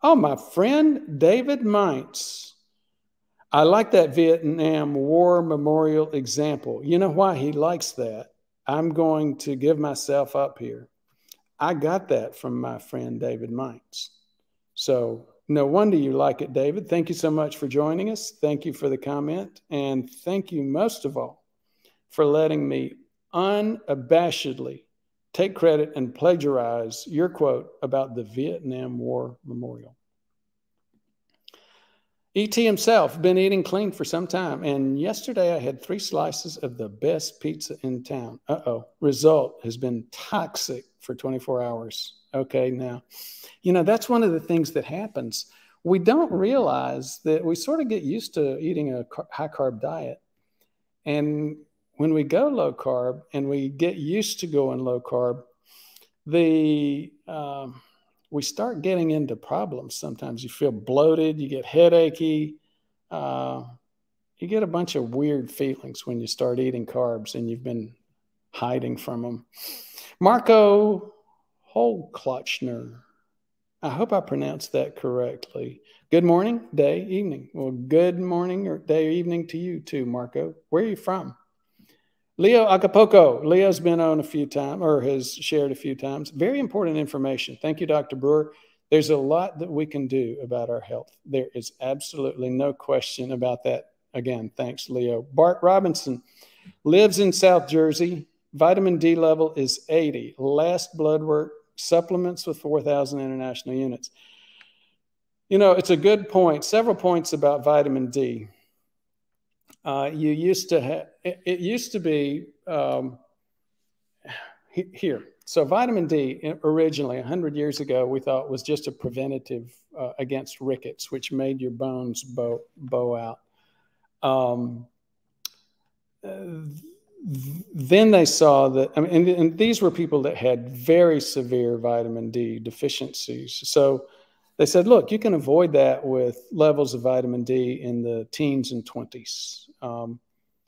Oh, my friend David Mintz. I like that Vietnam War memorial example. You know why he likes that? I'm going to give myself up here. I got that from my friend David Mintz. So no wonder you like it, David. Thank you so much for joining us. Thank you for the comment. And thank you most of all for letting me unabashedly take credit and plagiarize your quote about the Vietnam War Memorial. ET himself been eating clean for some time, and yesterday I had three slices of the best pizza in town. Uh oh, result has been toxic for 24 hours. Okay, now, you know that's one of the things that happens. We don't realize that we sort of get used to eating a high carb diet, and when we go low carb and we get used to going low carb, the um, we start getting into problems sometimes. You feel bloated, you get headachy, uh, you get a bunch of weird feelings when you start eating carbs and you've been hiding from them. Marco Holklotchner. I hope I pronounced that correctly. Good morning, day, evening. Well, good morning or day evening to you too, Marco. Where are you from? Leo Acapulco. Leo's been on a few times or has shared a few times. Very important information. Thank you, Dr. Brewer. There's a lot that we can do about our health. There is absolutely no question about that. Again, thanks, Leo. Bart Robinson lives in South Jersey. Vitamin D level is 80. Last blood work, supplements with 4,000 international units. You know, it's a good point. Several points about vitamin D uh, you used to have it, it, used to be um, here. So vitamin d originally 100 years ago we thought was just a preventative uh, against rickets which made your bones bow, bow out. Um, then they saw that I mean, and, and these were people that had very severe vitamin d deficiencies. So they said, look, you can avoid that with levels of vitamin D in the teens and 20s. Um,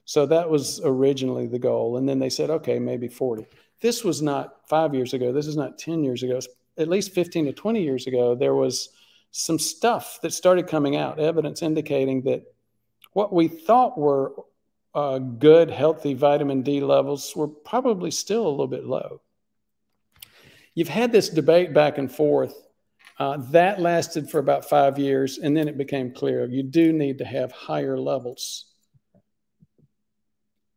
so that was originally the goal. And then they said, okay, maybe 40. This was not five years ago. This is not 10 years ago. At least 15 to 20 years ago, there was some stuff that started coming out, evidence indicating that what we thought were uh, good, healthy vitamin D levels were probably still a little bit low. You've had this debate back and forth uh, that lasted for about five years, and then it became clear you do need to have higher levels.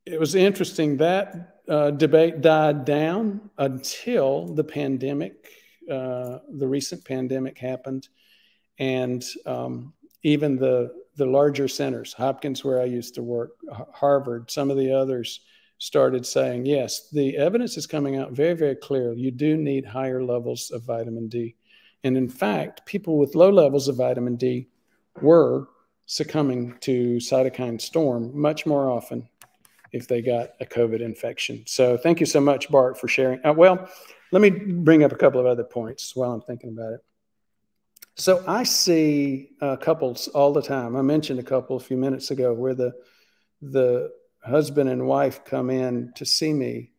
It was interesting that uh, debate died down until the pandemic, uh, the recent pandemic happened, and um, even the the larger centers, Hopkins, where I used to work, Harvard, some of the others started saying, yes, the evidence is coming out very, very clear. You do need higher levels of vitamin D. And in fact, people with low levels of vitamin D were succumbing to cytokine storm much more often if they got a COVID infection. So thank you so much, Bart, for sharing. Uh, well, let me bring up a couple of other points while I'm thinking about it. So I see uh, couples all the time. I mentioned a couple a few minutes ago where the the husband and wife come in to see me,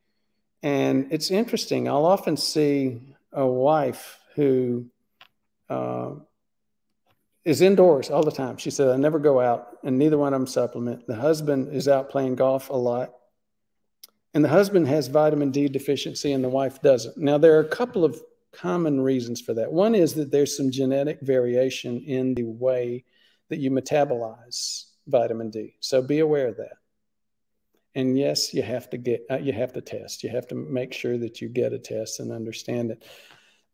and it's interesting. I'll often see a wife who uh, is indoors all the time. She said, "I never go out, and neither one of them supplement." The husband is out playing golf a lot, and the husband has vitamin D deficiency, and the wife doesn't. Now there are a couple of common reasons for that. One is that there's some genetic variation in the way that you metabolize vitamin D. So be aware of that. And yes, you have to get uh, you have to test. You have to make sure that you get a test and understand it.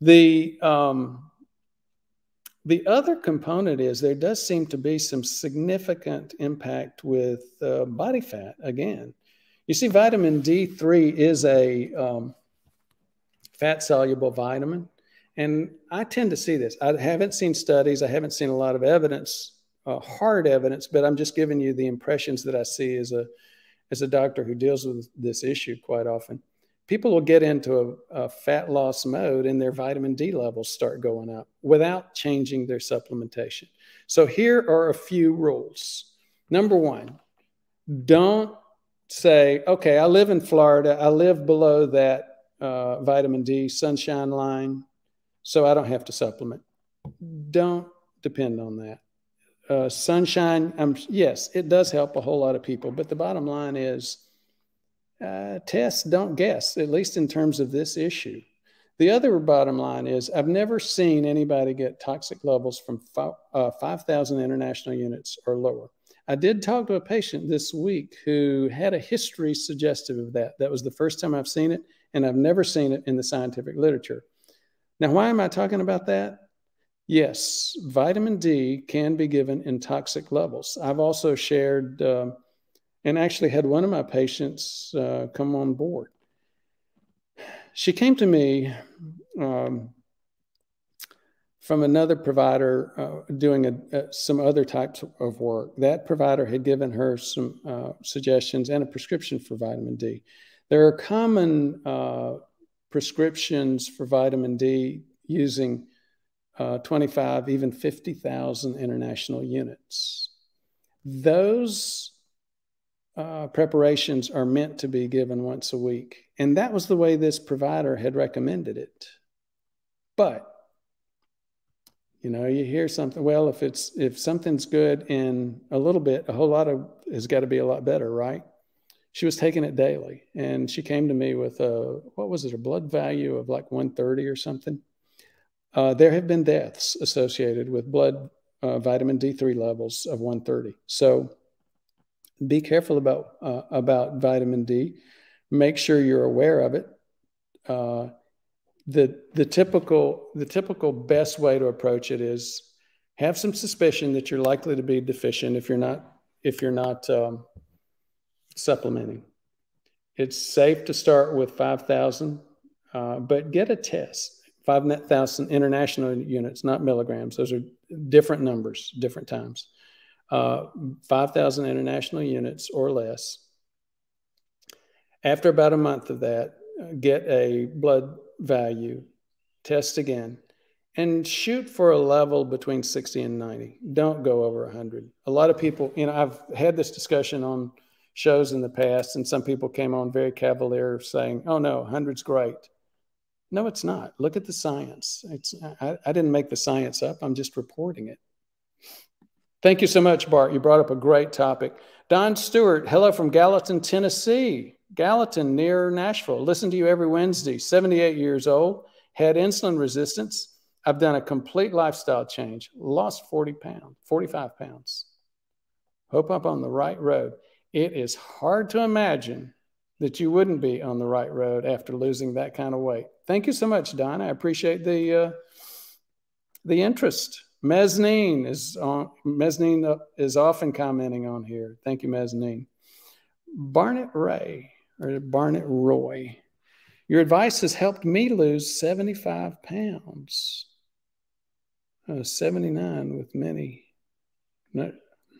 The um, the other component is there does seem to be some significant impact with uh, body fat. Again, you see, vitamin D3 is a um, fat soluble vitamin. And I tend to see this. I haven't seen studies, I haven't seen a lot of evidence, uh, hard evidence, but I'm just giving you the impressions that I see as a, as a doctor who deals with this issue quite often. People will get into a, a fat loss mode and their vitamin D levels start going up without changing their supplementation. So here are a few rules. Number one, don't say, okay, I live in Florida, I live below that uh, vitamin D sunshine line, so I don't have to supplement. Don't depend on that. Uh, sunshine, um, yes, it does help a whole lot of people, but the bottom line is uh, test, don't guess, at least in terms of this issue. The other bottom line is I've never seen anybody get toxic levels from uh, 5,000 international units or lower. I did talk to a patient this week who had a history suggestive of that. That was the first time I've seen it and I've never seen it in the scientific literature. Now, why am I talking about that? Yes, vitamin D can be given in toxic levels. I've also shared uh, and actually had one of my patients uh, come on board. She came to me um, from another provider uh, doing a, a, some other types of work. That provider had given her some uh, suggestions and a prescription for vitamin D. There are common uh, prescriptions for vitamin D using uh, 25, even 50,000 international units. Those uh, preparations are meant to be given once a week. And that was the way this provider had recommended it. But you know, you hear something. Well, if it's if something's good in a little bit, a whole lot of has got to be a lot better, right? she was taking it daily and she came to me with a what was it a blood value of like 130 or something uh, there have been deaths associated with blood uh, vitamin d3 levels of 130 so be careful about uh, about vitamin d make sure you're aware of it uh, the the typical the typical best way to approach it is have some suspicion that you're likely to be deficient if you're not if you're not um, supplementing. It's safe to start with 5,000, uh, but get a test. 5,000 international units, not milligrams. Those are different numbers, different times. Uh, 5,000 international units or less. After about a month of that, get a blood value, test again, and shoot for a level between 60 and 90. Don't go over 100. A lot of people, you know, I've had this discussion on shows in the past, and some people came on very cavalier saying, oh no, 100's great. No, it's not. Look at the science. It's, I, I didn't make the science up, I'm just reporting it. Thank you so much, Bart. You brought up a great topic. Don Stewart, hello from Gallatin, Tennessee. Gallatin near Nashville. Listen to you every Wednesday. 78 years old, had insulin resistance. I've done a complete lifestyle change, lost 40 pounds, 45 pounds. Hope I'm on the right road. It is hard to imagine that you wouldn't be on the right road after losing that kind of weight. Thank you so much, Don. I appreciate the uh, the interest. Mezzanine is on. Mezzanine is often commenting on here. Thank you, Mezzanine. Barnett Ray or Barnett Roy, your advice has helped me lose 75 pounds. Uh, 79 with many. No,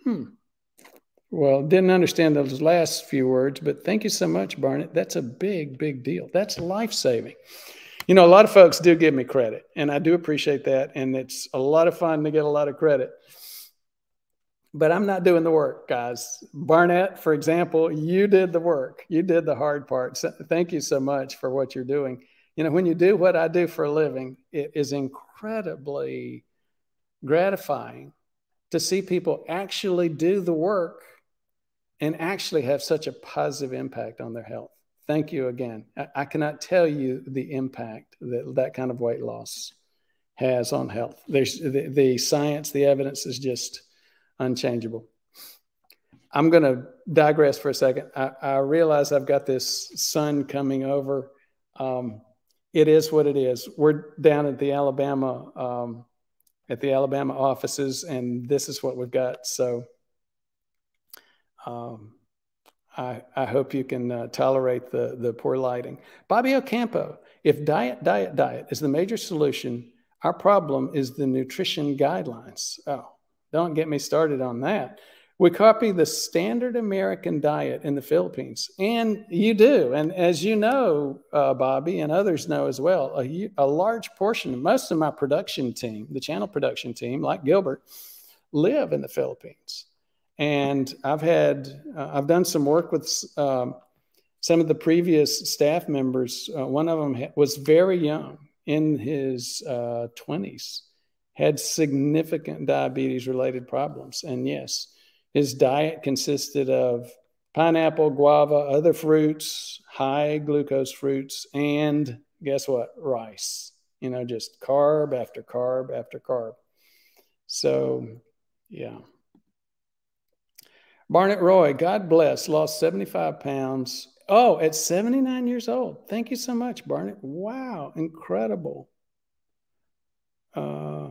hmm. Well, didn't understand those last few words, but thank you so much, Barnett. That's a big, big deal. That's life saving. You know, a lot of folks do give me credit, and I do appreciate that. And it's a lot of fun to get a lot of credit. But I'm not doing the work, guys. Barnett, for example, you did the work. You did the hard part. So thank you so much for what you're doing. You know, when you do what I do for a living, it is incredibly gratifying to see people actually do the work and actually have such a positive impact on their health. Thank you again. I, I cannot tell you the impact that that kind of weight loss has on health. There's the, the science, the evidence is just unchangeable. I'm going to digress for a second. I, I, realize I've got this sun coming over. Um, it is what it is. We're down at the Alabama um, at the Alabama offices, and this is what we've got. So um, I, I, hope you can uh, tolerate the, the poor lighting. Bobby Ocampo, if diet, diet, diet is the major solution, our problem is the nutrition guidelines. Oh, don't get me started on that. We copy the standard American diet in the Philippines, and you do. And as you know, uh, Bobby, and others know as well, a, a large portion, most of my production team, the channel production team, like Gilbert, live in the Philippines. And I've had, uh, I've done some work with um, some of the previous staff members. Uh, one of them was very young, in his uh, 20s, had significant diabetes related problems. And yes, his diet consisted of pineapple, guava, other fruits, high glucose fruits, and guess what? Rice. You know, just carb after carb after carb. So, yeah. Barnett Roy, God bless, lost 75 pounds. Oh, at 79 years old. Thank you so much, Barnett. Wow, incredible. Uh,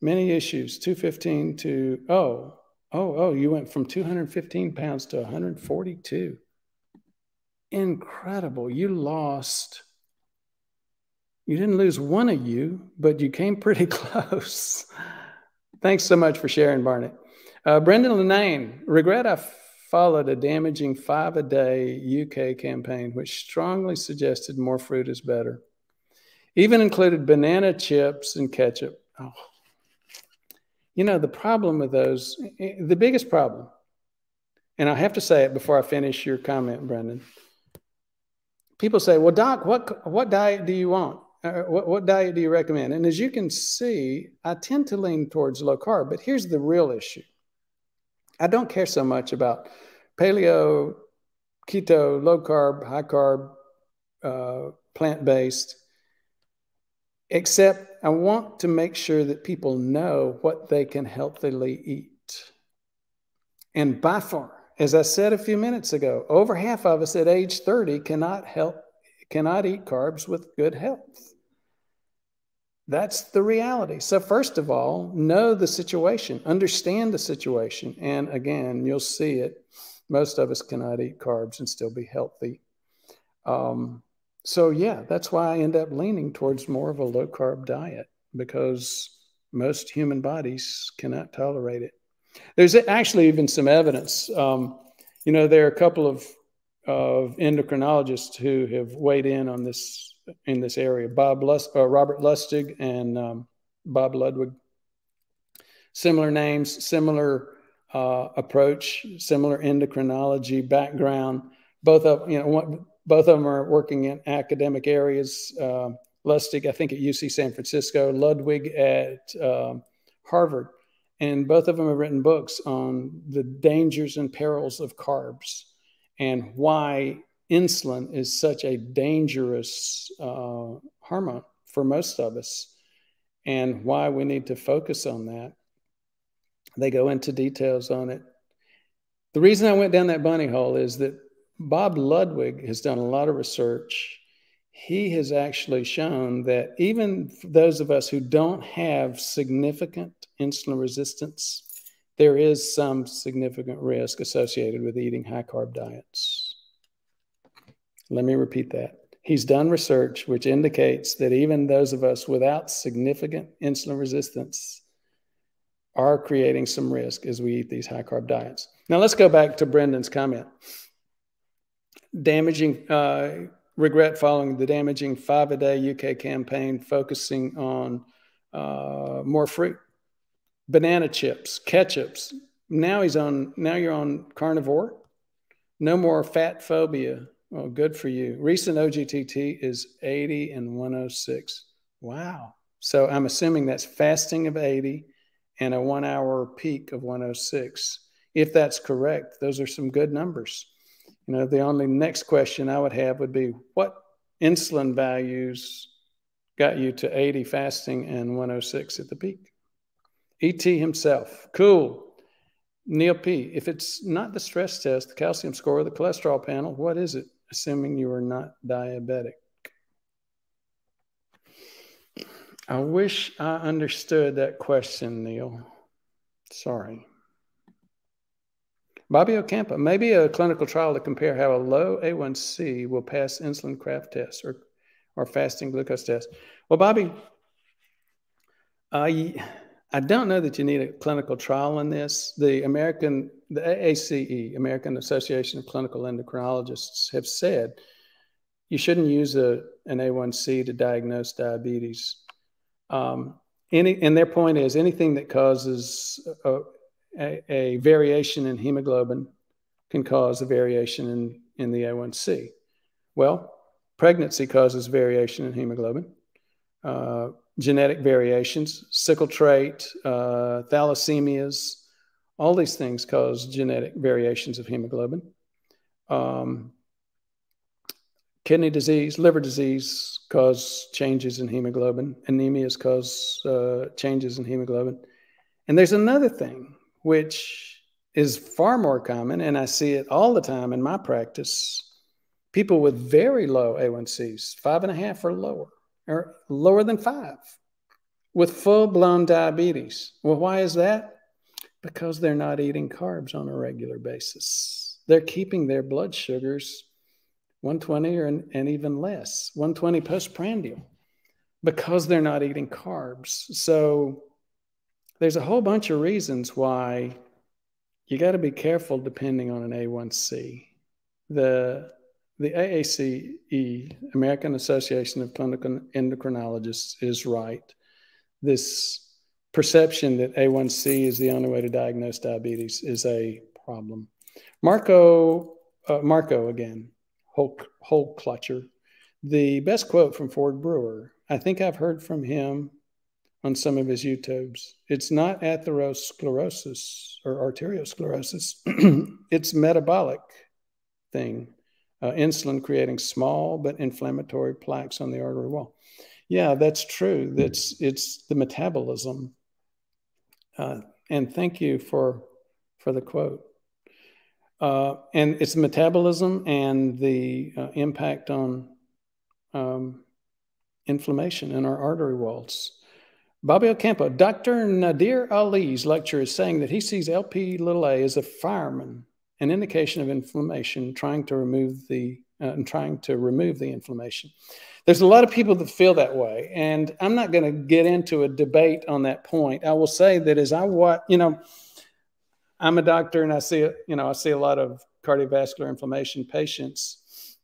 many issues, 215 to, oh, oh, oh, you went from 215 pounds to 142. Incredible. You lost, you didn't lose one of you, but you came pretty close. Thanks so much for sharing, Barnett. Uh, Brendan Lenane, regret I followed a damaging five a day UK campaign, which strongly suggested more fruit is better. Even included banana chips and ketchup. Oh. You know, the problem with those, the biggest problem, and I have to say it before I finish your comment, Brendan. People say, well, Doc, what, what diet do you want? Uh, what, what diet do you recommend? And as you can see, I tend to lean towards low carb, but here's the real issue I don't care so much about paleo, keto, low carb, high carb, uh, plant based, except I want to make sure that people know what they can healthily eat. And by far, as I said a few minutes ago, over half of us at age 30 cannot help cannot eat carbs with good health. That's the reality. So, first of all, know the situation, understand the situation. And again, you'll see it. Most of us cannot eat carbs and still be healthy. Um, so, yeah, that's why I end up leaning towards more of a low carb diet because most human bodies cannot tolerate it. There's actually even some evidence. Um, you know, there are a couple of, of endocrinologists who have weighed in on this in this area. Bob Lust, uh, Robert Lustig and um, Bob Ludwig. Similar names, similar uh, approach, similar endocrinology background. Both of you know one, both of them are working in academic areas. Uh, Lustig, I think, at UC San Francisco. Ludwig at um, Harvard, and both of them have written books on the dangers and perils of carbs and why insulin is such a dangerous uh, hormone for most of us and why we need to focus on that. They go into details on it. The reason I went down that bunny hole is that Bob Ludwig has done a lot of research. He has actually shown that even those of us who don't have significant insulin resistance, there is some significant risk associated with eating high carb diets. Let me repeat that. He's done research which indicates that even those of us without significant insulin resistance, are creating some risk as we eat these high carb diets. Now, let's go back to Brendan's comment. Damaging, uh, regret following the damaging five a day UK campaign focusing on uh, more fruit, banana chips, ketchups. Now he's on, now you're on carnivore. No more fat phobia. Well, good for you. Recent OGTT is 80 and 106. Wow. So I'm assuming that's fasting of 80 and a one hour peak of 106. If that's correct, those are some good numbers. You know, the only next question I would have would be what insulin values got you to 80 fasting and 106 at the peak? ET himself. Cool. Neil P. If it's not the stress test, the calcium score, the cholesterol panel, what is it? Assuming you are not diabetic. I wish I understood that question, Neil. Sorry. Bobby Ocampo, maybe a clinical trial to compare how a low A1C will pass insulin Kraft tests or, or fasting glucose tests. Well, Bobby, I, I don't know that you need a clinical trial on this. The American, the AACE, American Association of Clinical Endocrinologists, have said you shouldn't use a, an A1C to diagnose diabetes. Um, any, and their point is anything that causes a, a, a, variation in hemoglobin can cause a variation in, in the A1C. Well, pregnancy causes variation in hemoglobin, uh, genetic variations, sickle trait, uh, thalassemias, all these things cause genetic variations of hemoglobin. Um, Kidney disease, liver disease cause changes in hemoglobin. Anemias cause uh, changes in hemoglobin. And there's another thing which is far more common, and I see it all the time in my practice. People with very low A1Cs, five and a half or lower, or lower than five, with full blown diabetes. Well, why is that? Because they're not eating carbs on a regular basis. They're keeping their blood sugars 120 or, and even less, 120 postprandial, because they're not eating carbs. So there's a whole bunch of reasons why you got to be careful depending on an A1C. The the AACE, American Association of Clinical Endocrinologists, is right. This perception that A1C is the only way to diagnose diabetes is a problem. Marco, uh, Marco again, Hulk, Hulk clutcher. The best quote from Ford Brewer, I think I've heard from him on some of his YouTubes. It's not atherosclerosis or arteriosclerosis, it's metabolic thing. Uh, insulin creating small but inflammatory plaques on the artery wall. Yeah, that's true. That's it's the metabolism. Uh, and thank you for for the quote. Uh, and it's metabolism and the uh, impact on um, inflammation in our artery walls. Bobby Ocampo, Dr. Nadir Ali's lecture is saying that he sees LP little a as a fireman, an indication of inflammation, trying to remove the and trying to remove the inflammation. There's a lot of people that feel that way, and I'm not going to get into a debate on that point. I will say that as I watch, you know, I'm a doctor and I see, you know, I see a lot of cardiovascular inflammation patients.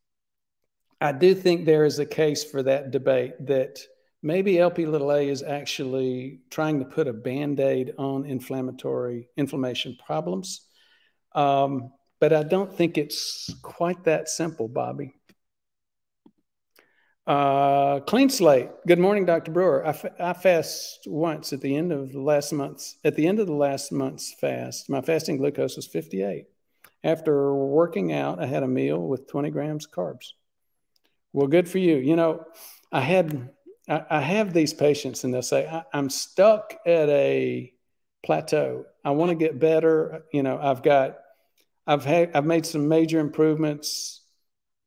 I do think there is a case for that debate that maybe LP little a is actually trying to put a band aid on inflammatory inflammation problems. Um, but I don't think it's quite that simple, Bobby. Uh, clean slate. Good morning, Dr. Brewer. I, fast once at the end of the last month's at the end of the last month's fast. My fasting glucose was 58. After working out, I had a meal with 20 grams carbs. Well, good for you. You know, I had I, I have these patients, and they'll say, "I'm stuck at a plateau. I want to get better. You know, I've got I've had I've made some major improvements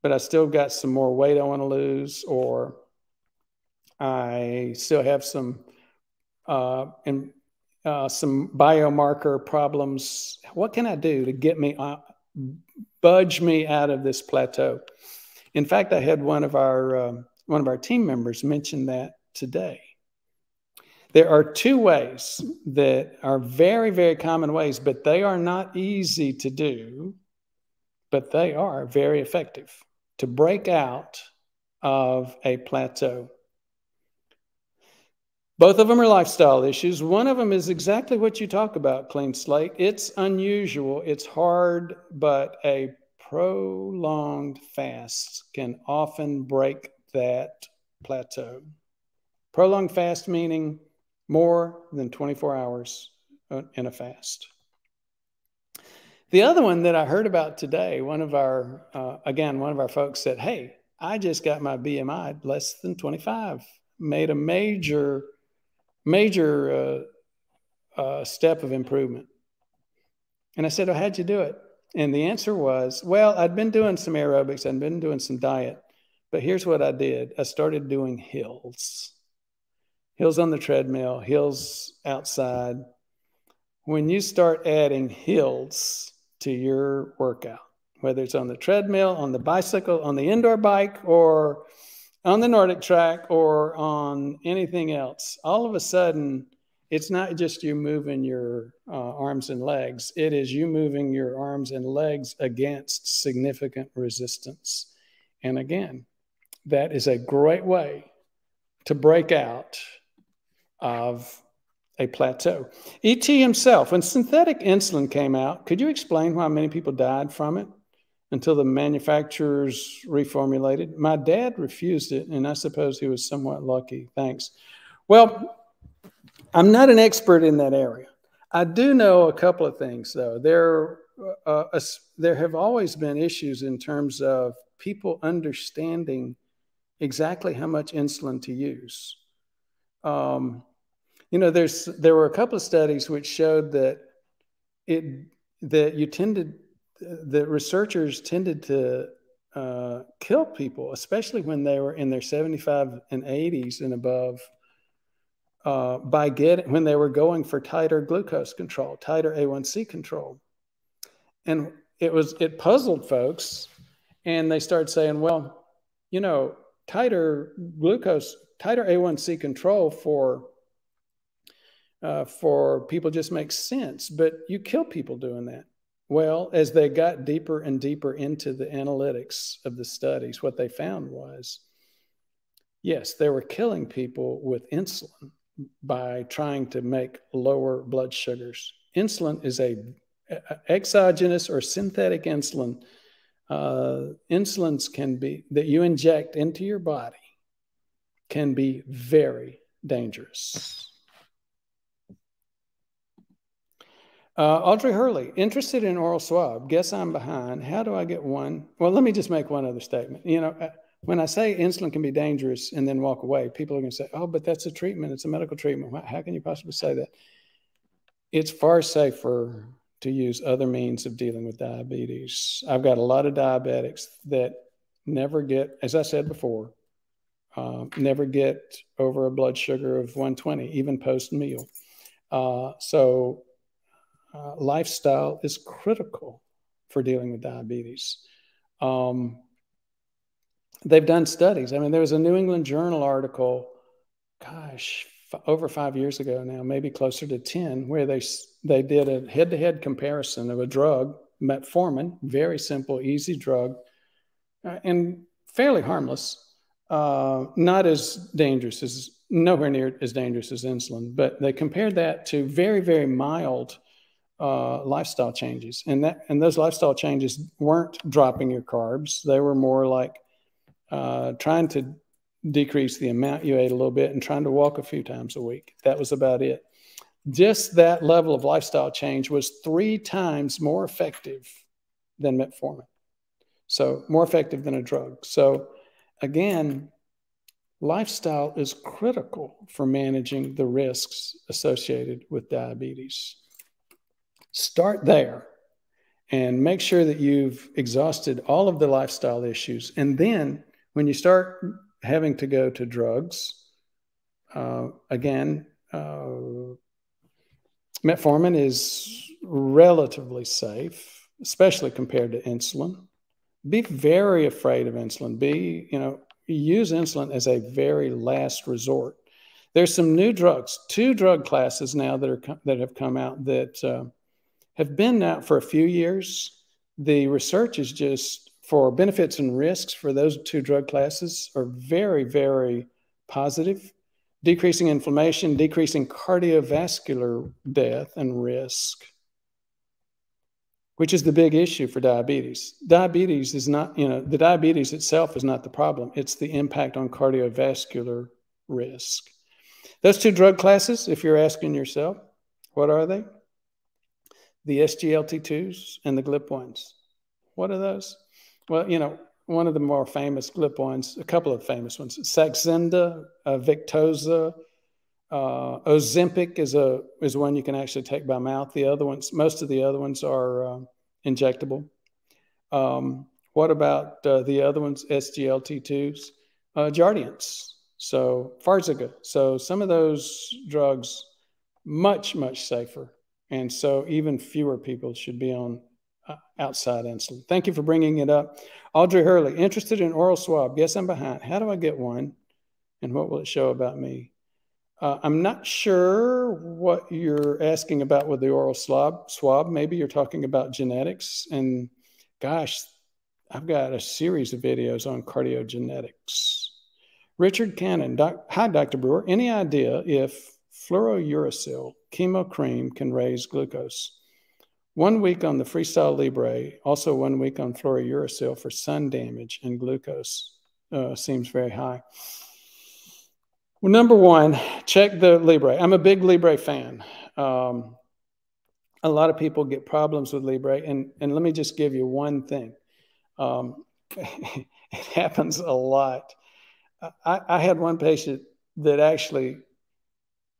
but I still got some more weight I want to lose, or I still have some uh, and uh, some biomarker problems. What can I do to get me uh, budge me out of this plateau? In fact, I had one of our um, one of our team members mention that today. There are two ways that are very, very common ways, but they are not easy to do, but they are very effective to break out of a plateau. Both of them are lifestyle issues. One of them is exactly what you talk about, clean slate. It's unusual, it's hard, but a prolonged fast can often break that plateau. Prolonged fast meaning more than 24 hours in a fast. The other one that I heard about today, one of our, uh, again, one of our folks said, Hey, I just got my BMI less than 25, made a major, major uh, uh, step of improvement. And I said, Oh, how'd you do it? And the answer was, Well, I'd been doing some aerobics, I'd been doing some diet, but here's what I did I started doing hills hills on the treadmill, hills outside. When you start adding hills to your workout, whether it's on the treadmill, on the bicycle, on the indoor bike, or on the Nordic track, or on anything else, all of a sudden, it's not just you moving your uh, arms and legs, it is you moving your arms and legs against significant resistance. And again, that is a great way to break out of a plateau. ET himself, when synthetic insulin came out, could you explain why many people died from it until the manufacturers reformulated? My dad refused it, and I suppose he was somewhat lucky. Thanks. Well, I'm not an expert in that area. I do know a couple of things, though. There, uh, uh, there have always been issues in terms of people understanding exactly how much insulin to use. Um, you know, there's there were a couple of studies which showed that it that you tended that researchers tended to uh, kill people, especially when they were in their 75 and 80s and above, uh, by getting when they were going for tighter glucose control, tighter A1C control, and it was it puzzled folks, and they started saying, well, you know, tighter glucose, tighter A1C control for uh, for people just makes sense, but you kill people doing that. Well, as they got deeper and deeper into the analytics of the studies, what they found was yes, they were killing people with insulin by trying to make lower blood sugars. Insulin is a, exogenous or synthetic insulin. Uh, insulins can be that you inject into your body can be very dangerous. Uh, Audrey Hurley, interested in oral swab. Guess I'm behind. How do I get one? Well, let me just make one other statement. You know, uh, when I say insulin can be dangerous and then walk away, people are going to say, oh, but that's a treatment. It's a medical treatment. How can you possibly say that? It's far safer to use other means of dealing with diabetes. I've got a lot of diabetics that never get, as I said before, uh, never get over a blood sugar of 120, even post meal. Uh, so uh, lifestyle is critical for dealing with diabetes. Um, they've done studies. I mean, there was a New England Journal article, gosh, over five years ago now, maybe closer to 10, where they, they did a head to head comparison of a drug, metformin, very simple, easy drug, uh, and fairly harmless, uh, not as dangerous as nowhere near as dangerous as insulin, but they compared that to very, very mild uh, lifestyle changes, and that and those lifestyle changes weren't dropping your carbs; they were more like uh, trying to decrease the amount you ate a little bit and trying to walk a few times a week. That was about it. Just that level of lifestyle change was three times more effective than metformin. So, more effective than a drug. So, again, lifestyle is critical for managing the risks associated with diabetes. Start there and make sure that you've exhausted all of the lifestyle issues. And then when you start having to go to drugs, uh, again, uh, metformin is relatively safe, especially compared to insulin. Be very afraid of insulin. Be, you know, use insulin as a very last resort. There's some new drugs, two drug classes now that are that have come out that uh, have been out for a few years. The research is just for benefits and risks for those two drug classes are very, very positive, decreasing inflammation, decreasing cardiovascular death and risk, which is the big issue for diabetes. Diabetes is not, you know, the diabetes itself is not the problem, it's the impact on cardiovascular risk. Those two drug classes, if you're asking yourself, what are they? The SGLT2s and the GLP1s. What are those? Well, you know, one of the more famous GLP-1s, a couple of famous ones, Saxenda, uh, Victoza, uh, Ozempic is a is one you can actually take by mouth. The other ones, most of the other ones are uh, injectable. Um, what about uh, the other ones, SGLT2s? Uh, Jardiance, so Farxiga. So some of those drugs, much much safer, and so even fewer people should be on uh, outside insulin. Thank you for bringing it up. Audrey Hurley, interested in oral swab. Yes, I'm behind. How do I get one? And what will it show about me? Uh, I'm not sure what you're asking about with the oral swab. Swab. Maybe you're talking about genetics. And gosh, I've got a series of videos on cardiogenetics. Richard Cannon, doc, hi, Dr. Brewer. Any idea if fluorouracil chemo cream can raise glucose? One week on the Freestyle Libre, also one week on fluorouracil for sun damage and glucose uh, seems very high. Well, number one, check the Libre. I'm a big Libre fan. Um, a lot of people get problems with Libre, and, and let me just give you one thing. Um, it happens a lot. I, I, had one patient that actually,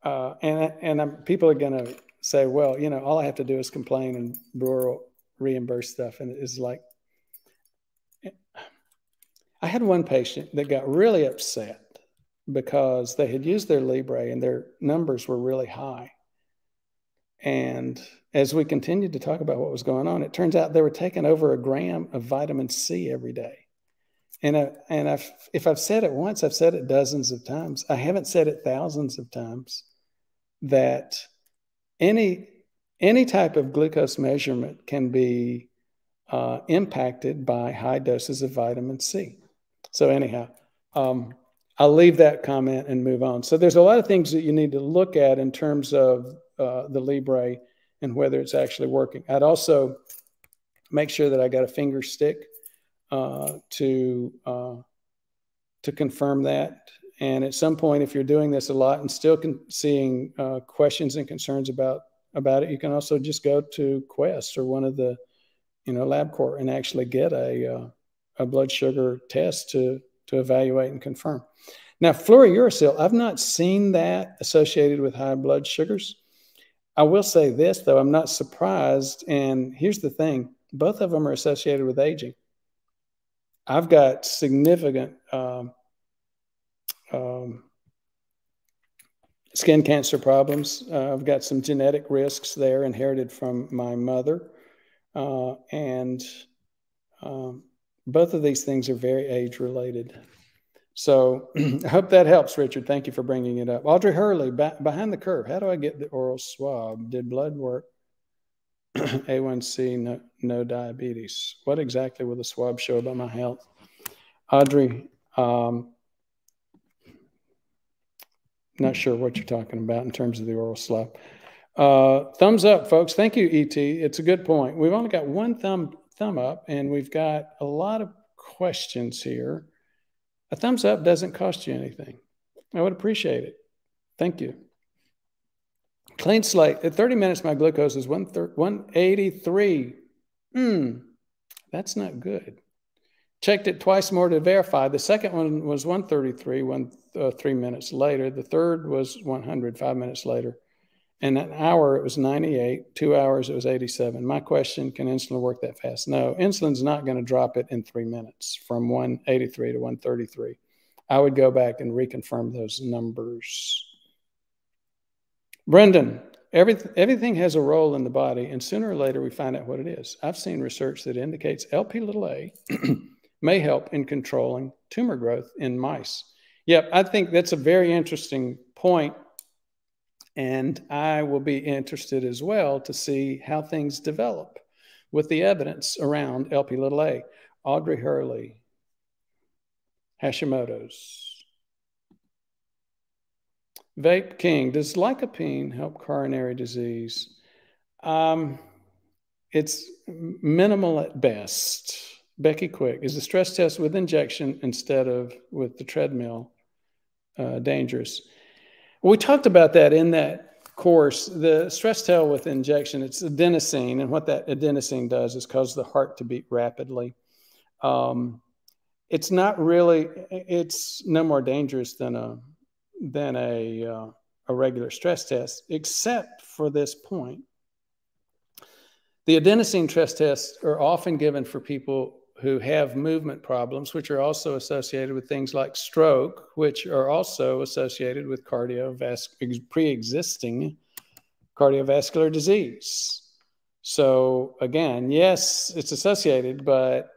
uh, and and I'm, people are going to say, well, you know, all I have to do is complain and Brewer will reimburse stuff. And it's like, I had one patient that got really upset because they had used their Libre and their numbers were really high. And as we continued to talk about what was going on, it turns out they were taking over a gram of vitamin C every day. And, I, and I've, if I've said it once, I've said it dozens of times. I haven't said it thousands of times that any any type of glucose measurement can be uh, impacted by high doses of vitamin C. So anyhow, um, I'll leave that comment and move on. So there's a lot of things that you need to look at in terms of uh, the Libre and whether it's actually working. I'd also make sure that I got a finger stick uh, to uh, to confirm that and at some point, if you're doing this a lot and still seeing uh, questions and concerns about about it, you can also just go to Quest or one of the, you know, LabCorp and actually get a uh, a blood sugar test to to evaluate and confirm. Now, fluorouracil, I've not seen that associated with high blood sugars. I will say this though, I'm not surprised. And here's the thing: both of them are associated with aging. I've got significant um, um, skin cancer problems. Uh, I've got some genetic risks there inherited from my mother. Uh, and um, both of these things are very age related. So I hope that helps, Richard. Thank you for bringing it up. Audrey Hurley, behind the curve. How do I get the oral swab? Did blood work? A1C, no, no diabetes. What exactly will the swab show about my health? Audrey, um, not sure what you're talking about in terms of the oral swab. Uh, thumbs up, folks. Thank you, ET. It's a good point. We've only got one thumb thumb up, and we've got a lot of questions here. A thumbs up doesn't cost you anything. I would appreciate it. Thank you. Clean slate. At 30 minutes, my glucose is 183. Hmm, that's not good. Checked it twice more to verify. The second one was 133, one, uh, three minutes later. The third was 100, five minutes later. And an hour, it was 98. Two hours, it was 87. My question can insulin work that fast? No, insulin's not going to drop it in three minutes from 183 to 133. I would go back and reconfirm those numbers. Brendan, everything, everything has a role in the body, and sooner or later we find out what it is. I've seen research that indicates LP little a may help in controlling tumor growth in mice. Yep, I think that's a very interesting point, and I will be interested as well to see how things develop with the evidence around LP little a, Audrey Hurley, Hashimoto's. Vape King, does lycopene help coronary disease? Um, it's minimal at best. Becky Quick, is the stress test with injection instead of with the treadmill uh, dangerous? We talked about that in that course. The stress test with injection, it's adenosine, and what that adenosine does is cause the heart to beat rapidly. Um, it's not really, it's no more dangerous than a than a uh, a regular stress test, except for this point. The adenosine stress tests are often given for people who have movement problems, which are also associated with things like stroke, which are also associated with cardiovascular pre-existing cardiovascular disease. So again, yes, it's associated, but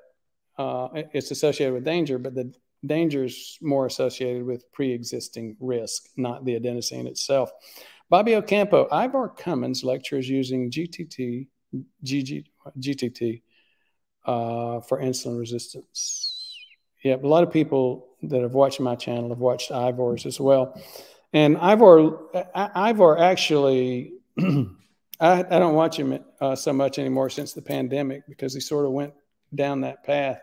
uh, it's associated with danger, but the danger is more associated with pre-existing risk, not the adenosine itself. Bobby Ocampo, Ivor Cummins lectures using GTT, GG, GTT uh, for insulin resistance. Yeah, a lot of people that have watched my channel have watched Ivor's as well. And Ivor, Ivor actually, I, I, don't watch him uh, so much anymore since the pandemic because he sort of went down that path.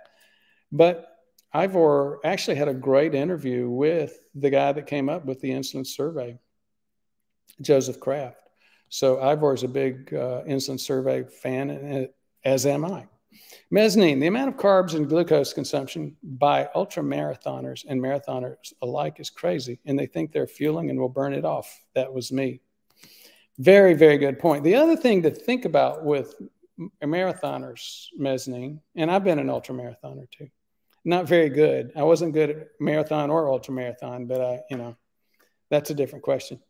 But Ivor actually had a great interview with the guy that came up with the insulin survey, Joseph Kraft. So Ivor is a big uh, insulin survey fan, as am I. Mezzanine, the amount of carbs and glucose consumption by ultra marathoners and marathoners alike is crazy, and they think they're fueling and will burn it off. That was me. Very, very good point. The other thing to think about with marathoners, mezzanine, and I've been an ultra marathoner too. Not very good. I wasn't good at marathon or ultra marathon, but I, you know, that's a different question.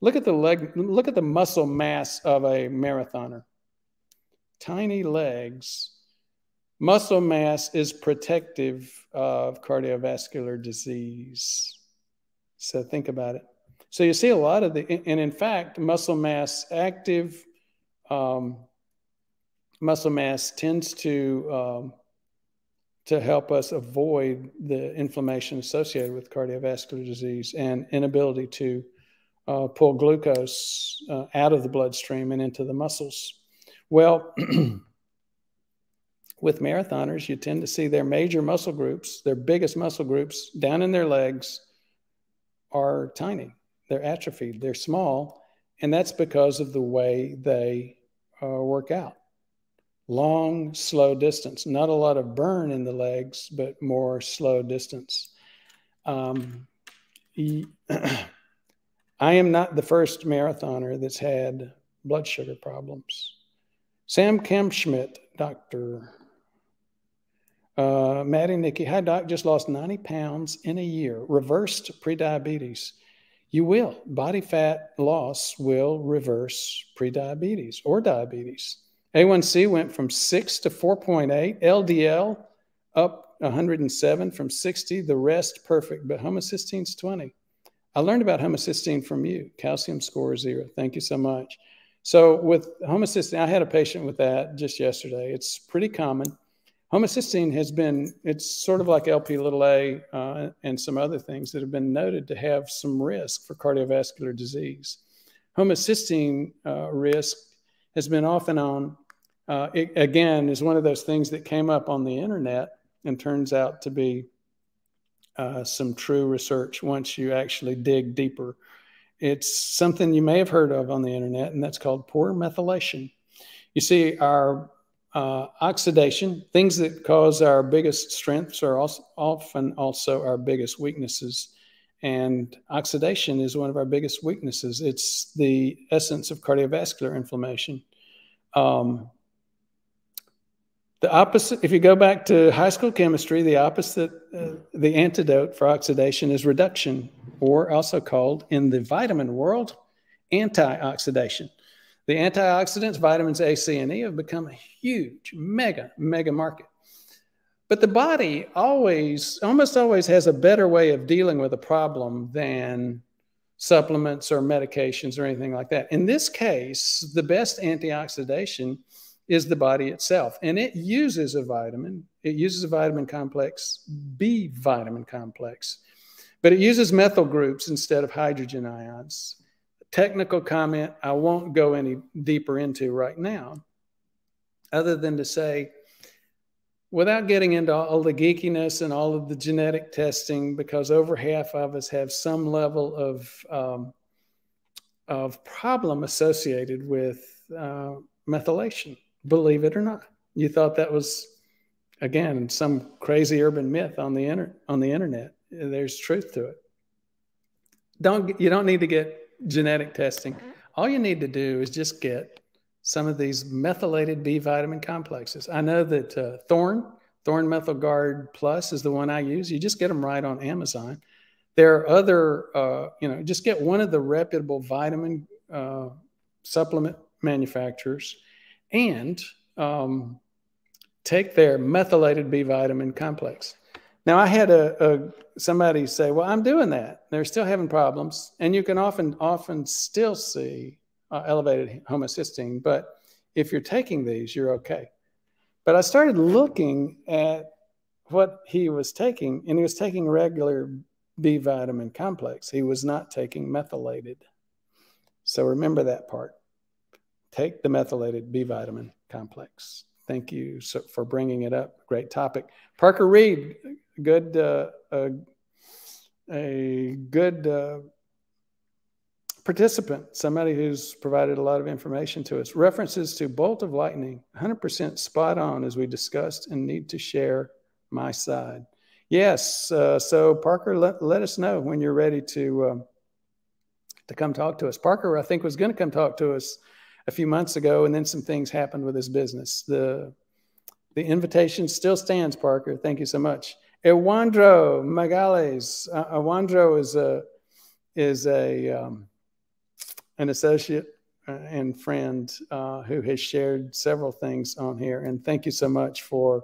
Look at the leg, look at the muscle mass of a marathoner. Tiny legs Muscle mass is protective of cardiovascular disease. So think about it. So you see a lot of the, and in fact, muscle mass, active um, muscle mass tends to um, to help us avoid the inflammation associated with cardiovascular disease and inability to uh, pull glucose uh, out of the bloodstream and into the muscles. Well. with marathoners, you tend to see their major muscle groups, their biggest muscle groups down in their legs are tiny. They're atrophied, they're small, and that's because of the way they uh, work out. Long, slow distance, not a lot of burn in the legs, but more slow distance. Um, I am not the first marathoner that's had blood sugar problems. Sam Kemschmidt, Dr. Uh, Maddie Nikki, hi doc, just lost 90 pounds in a year, reversed prediabetes. You will. Body fat loss will reverse prediabetes or diabetes. A1C went from 6 to 4.8, LDL up 107 from 60, the rest perfect, but homocysteine's 20. I learned about homocysteine from you. Calcium score zero. Thank you so much. So with homocysteine, I had a patient with that just yesterday. It's pretty common. Homocysteine has been, it's sort of like LP little a uh, and some other things that have been noted to have some risk for cardiovascular disease. Homocysteine uh, risk has been off and on. Uh, it, again, is one of those things that came up on the internet and turns out to be uh, some true research once you actually dig deeper. It's something you may have heard of on the internet, and that's called poor methylation. You see, our uh, oxidation, things that cause our biggest strengths are also, often also our biggest weaknesses. And oxidation is one of our biggest weaknesses. It's the essence of cardiovascular inflammation. Um, the opposite, if you go back to high school chemistry, the opposite, uh, the antidote for oxidation is reduction, or also called in the vitamin world, antioxidation. The antioxidants, vitamins A, C, and E, have become a huge, mega, mega market. But the body always, almost always has a better way of dealing with a problem than supplements or medications or anything like that. In this case, the best antioxidation is the body itself, and it uses a vitamin. It uses a vitamin complex, B vitamin complex, but it uses methyl groups instead of hydrogen ions. Technical comment I won't go any deeper into right now, other than to say, without getting into all the geekiness and all of the genetic testing, because over half of us have some level of um, of problem associated with uh, methylation. Believe it or not, you thought that was again some crazy urban myth on the inter- on the internet. There's truth to it. Don't you don't need to get genetic testing. All you need to do is just get some of these methylated B vitamin complexes. I know that uh, Thorn, Thorne Methyl Guard Plus is the one I use. You just get them right on Amazon. There are other, uh, you know, just get one of the reputable vitamin uh, supplement manufacturers and um, take their methylated B vitamin complex. Now, I had a, a, somebody say, "Well, I'm doing that. They're still having problems, and you can often often still see uh, elevated homocysteine. But if you're taking these, you're okay. But I started looking at what he was taking, and he was taking regular B vitamin complex. He was not taking methylated. So remember that part. Take the methylated B vitamin complex. Thank you for bringing it up. Great topic. Parker Reed, good, uh, uh, a good uh, participant, somebody who's provided a lot of information to us. References to Bolt of Lightning, 100% spot on as we discussed and need to share my side. Yes, uh, so Parker, let, let us know when you're ready to um, to come talk to us. Parker, I think, was going to come talk to us a few months ago, and then some things happened with his business. The the invitation still stands, Parker. Thank you so much. Ewandro Magales. Uh, Ewandro is a is a um, an associate uh, and friend uh, who has shared several things on here. And thank you so much for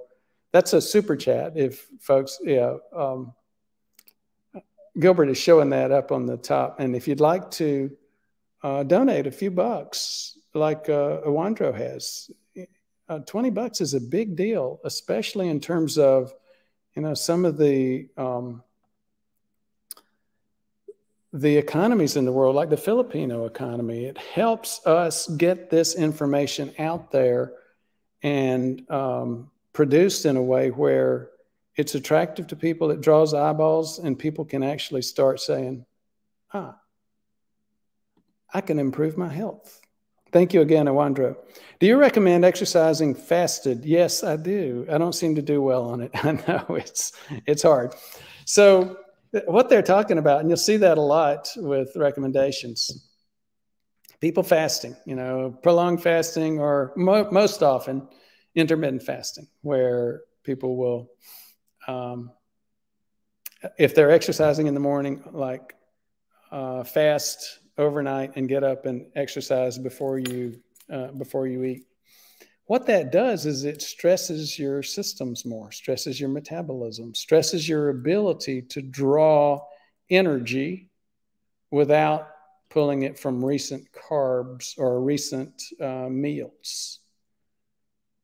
that's a super chat. If folks, yeah, um, Gilbert is showing that up on the top. And if you'd like to uh, donate a few bucks, like uh, Awandro has, uh, 20 bucks is a big deal, especially in terms of, you know, some of the um, the economies in the world, like the Filipino economy, it helps us get this information out there and um, produced in a way where it's attractive to people, it draws eyeballs, and people can actually start saying, ah, I can improve my health. Thank you again, Awandro. Do you recommend exercising fasted? Yes, I do. I don't seem to do well on it. I know it's it's hard. So what they're talking about, and you'll see that a lot with recommendations. People fasting, you know, prolonged fasting, or mo most often intermittent fasting, where people will, um, if they're exercising in the morning, like uh, fast overnight and get up and exercise before you uh, before you eat what that does is it stresses your systems more, stresses your metabolism, stresses your ability to draw energy without pulling it from recent carbs or recent uh, meals.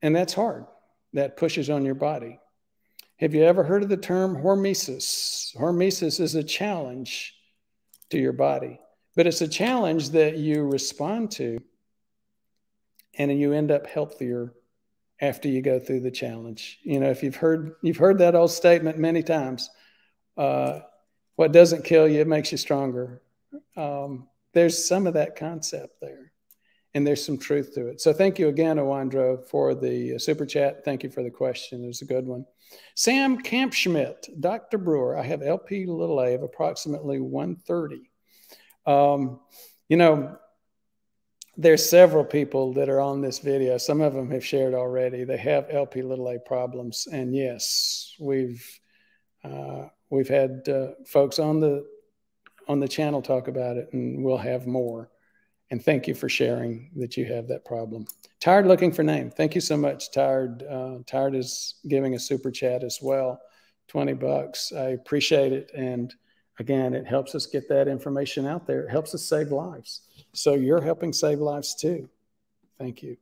And that's hard. That pushes on your body. Have you ever heard of the term hormesis? Hormesis is a challenge to your body, but it's a challenge that you respond to and you end up healthier after you go through the challenge. You know, if you've heard you've heard that old statement many times, uh, what doesn't kill you makes you stronger. Um, there's some of that concept there, and there's some truth to it. So thank you again, Awandro, for the uh, super chat. Thank you for the question. It was a good one. Sam Campschmidt, Dr. Brewer, I have LP little a of approximately 130. Um, you know, there's several people that are on this video. Some of them have shared already. They have LP little a problems, and yes, we've uh, we've had uh, folks on the on the channel talk about it, and we'll have more. And thank you for sharing that you have that problem. Tired looking for name. Thank you so much, Tired. Uh, Tired is giving a super chat as well, twenty bucks. I appreciate it, and Again, it helps us get that information out there. It helps us save lives. So you're helping save lives too. Thank you.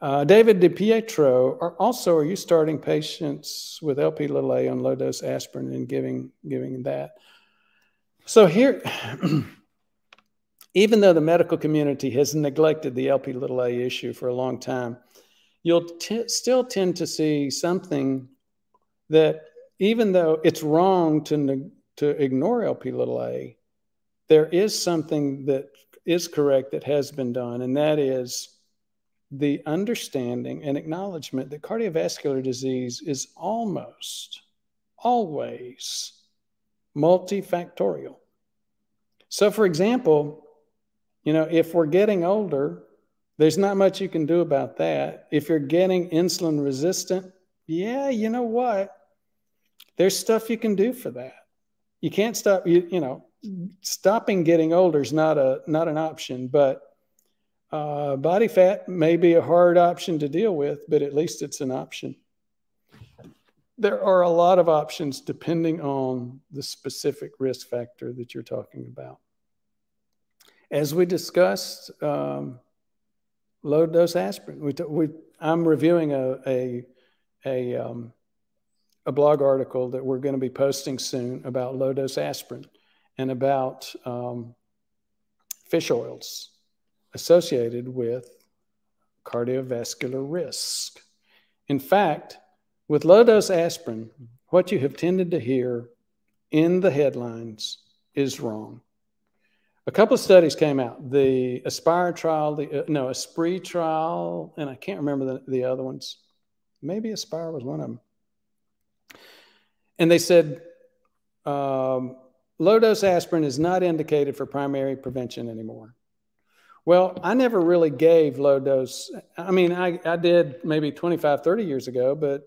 Uh, David DiPietro, are also are you starting patients with LP little a on low dose aspirin and giving giving that? So here, even though the medical community has neglected the LP little a issue for a long time, you'll still tend to see something that even though it's wrong to to ignore LP little a, there is something that is correct that has been done, and that is the understanding and acknowledgement that cardiovascular disease is almost always multifactorial. So, for example, you know, if we're getting older, there's not much you can do about that. If you're getting insulin resistant, yeah, you know what? There's stuff you can do for that. You can't stop you, you know, stopping getting older is not a not an option, but uh, body fat may be a hard option to deal with, but at least it's an option. There are a lot of options depending on the specific risk factor that you're talking about. As we discussed, um, low dose aspirin. We, we, I'm reviewing a, a, a, um, a blog article that we're going to be posting soon about low dose aspirin and about um, fish oils associated with cardiovascular risk. In fact, with low dose aspirin, what you have tended to hear in the headlines is wrong. A couple of studies came out the Aspire trial, the, uh, no, Esprit trial, and I can't remember the, the other ones. Maybe Aspire was one of them. And they said um, low dose aspirin is not indicated for primary prevention anymore. Well, I never really gave low dose. I mean, I, I did maybe 25, 30 years ago, but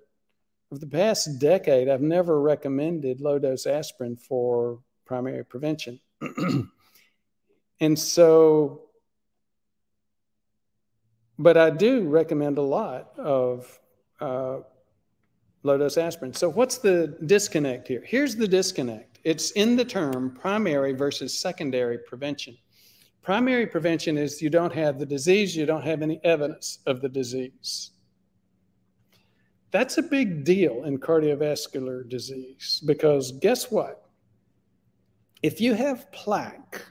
for the past decade, I've never recommended low dose aspirin for primary prevention. and so, but I do recommend a lot of uh, low dose aspirin. So, what's the disconnect here? Here's the disconnect it's in the term primary versus secondary prevention. Primary prevention is you don't have the disease, you don't have any evidence of the disease. That's a big deal in cardiovascular disease because guess what? If you have plaque,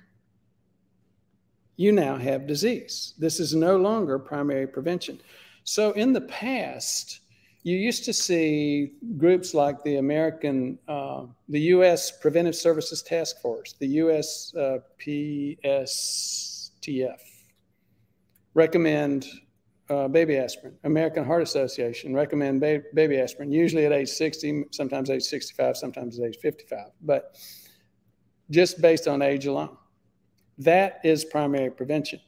you now have disease. This is no longer primary prevention. So in the past, you used to see groups like the American, uh, the U.S. Preventive Services Task Force, the U.S. Uh, PSTF, recommend uh, baby aspirin. American Heart Association recommend ba- baby aspirin, usually at age 60, sometimes age 65, sometimes at age 55, but just based on age alone. That is primary prevention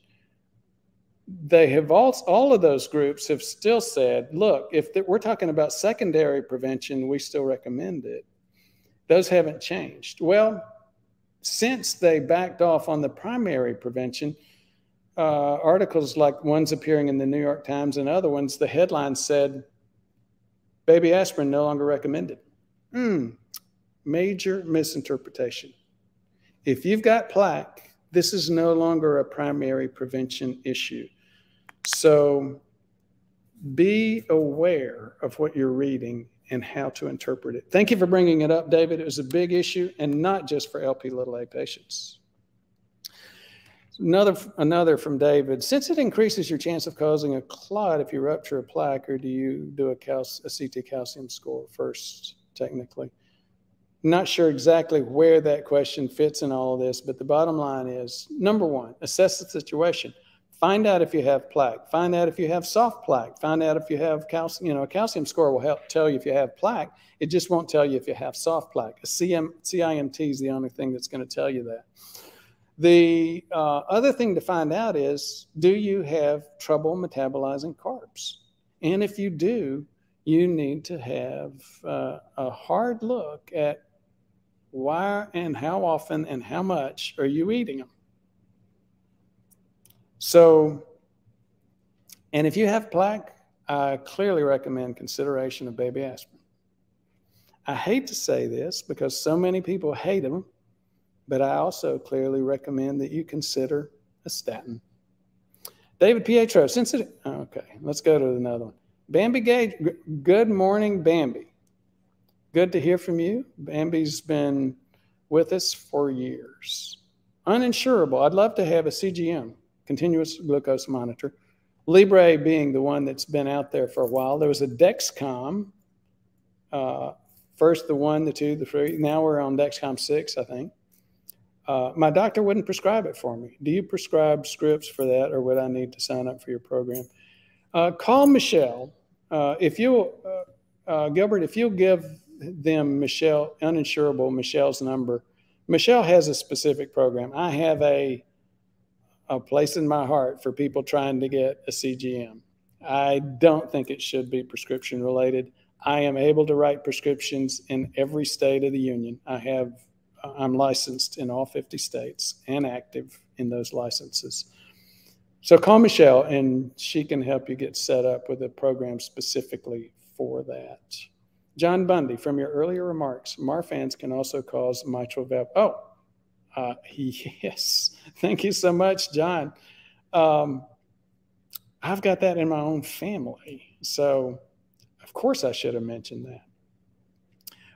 they have all, all of those groups have still said, look, if we're talking about secondary prevention, we still recommend it. Those haven't changed. Well, since they backed off on the primary prevention, uh, articles like ones appearing in the New York Times and other ones, the headline said, baby aspirin no longer recommended. Hmm, major misinterpretation. If you've got plaque, this is no longer a primary prevention issue. So be aware of what you're reading and how to interpret it. Thank you for bringing it up, David. It was a big issue and not just for LP little a patients. Another, another from David. Since it increases your chance of causing a clot if you rupture a plaque, or do you do a, cal- a CT calcium score first, technically? Not sure exactly where that question fits in all of this, but the bottom line is number one, assess the situation. Find out if you have plaque. Find out if you have soft plaque. Find out if you have calcium. You know, a calcium score will help tell you if you have plaque. It just won't tell you if you have soft plaque. A CM, CIMT is the only thing that's going to tell you that. The uh, other thing to find out is do you have trouble metabolizing carbs? And if you do, you need to have uh, a hard look at why and how often and how much are you eating them. So, and if you have plaque, I clearly recommend consideration of baby aspirin. I hate to say this because so many people hate them, but I also clearly recommend that you consider a statin. David Pietro, it, okay, let's go to another one. Bambi Gage, good morning, Bambi. Good to hear from you. Bambi's been with us for years. Uninsurable, I'd love to have a CGM, continuous glucose monitor. Libre being the one that's been out there for a while. There was a Dexcom, uh, first the one, the two, the three. Now we're on Dexcom 6, I think. Uh, my doctor wouldn't prescribe it for me. Do you prescribe scripts for that, or would I need to sign up for your program? Uh, call Michelle. Uh, if you, uh, uh, Gilbert, if you'll give them Michelle, uninsurable Michelle's number. Michelle has a specific program. I have a a place in my heart for people trying to get a CGM. I don't think it should be prescription related. I am able to write prescriptions in every state of the union. I have uh, I'm licensed in all 50 states and active in those licenses. So call Michelle and she can help you get set up with a program specifically for that. John Bundy, from your earlier remarks, Marfan's can also cause mitral valve. Oh, uh, yes. Thank you so much, John. Um, I've got that in my own family. So, of course, I should have mentioned that.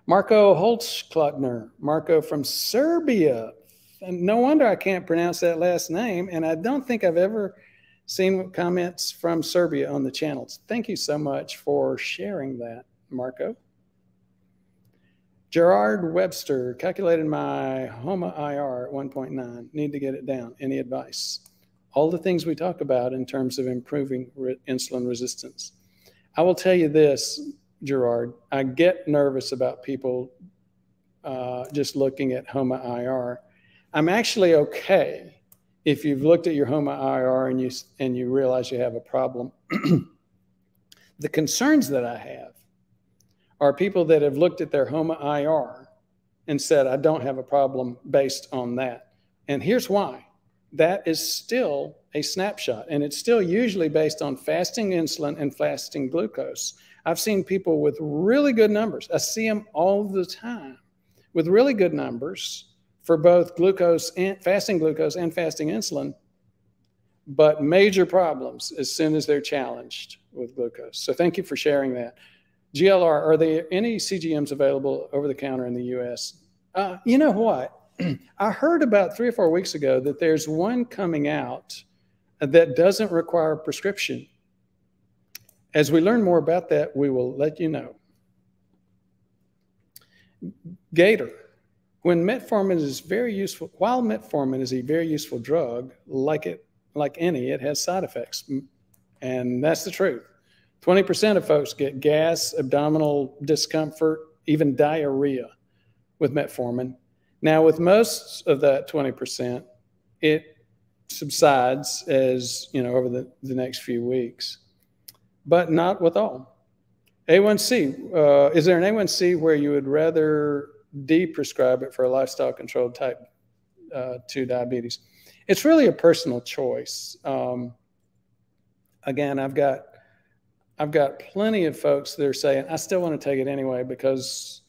Marco Holzklutner, Marco from Serbia. And no wonder I can't pronounce that last name. And I don't think I've ever seen comments from Serbia on the channels. Thank you so much for sharing that, Marco. Gerard Webster calculated my HOMA IR at 1.9. Need to get it down. Any advice? All the things we talk about in terms of improving re insulin resistance. I will tell you this Gerard. I get nervous about people uh, just looking at HOMA IR. I'm actually okay if you've looked at your HOMA IR and you and you realize you have a problem. the concerns that I have are people that have looked at their HOMA IR and said, I don't have a problem based on that. And here's why. That is still a snapshot, and it's still usually based on fasting insulin and fasting glucose. I've seen people with really good numbers. I see them all the time with really good numbers for both glucose and fasting glucose and fasting insulin, but major problems as soon as they're challenged with glucose. So thank you for sharing that. GLR, are there any CGMs available over the counter in the US? Uh, you know what? I heard about three or four weeks ago that there's one coming out that doesn't require prescription. As we learn more about that, we will let you know. Gator. When metformin is very useful, while metformin is a very useful drug, like it like any, it has side effects. And that's the truth. 20% of folks get gas, abdominal discomfort, even diarrhea with metformin. Now, with most of that 20%, it subsides as, you know, over the, the next few weeks but not with all. A1C, uh, is there an A1C where you would rather de-prescribe it for a lifestyle controlled type uh, 2 diabetes? It's really a personal choice. Um, again, I've got I've got plenty of folks that are saying I still want to take it anyway because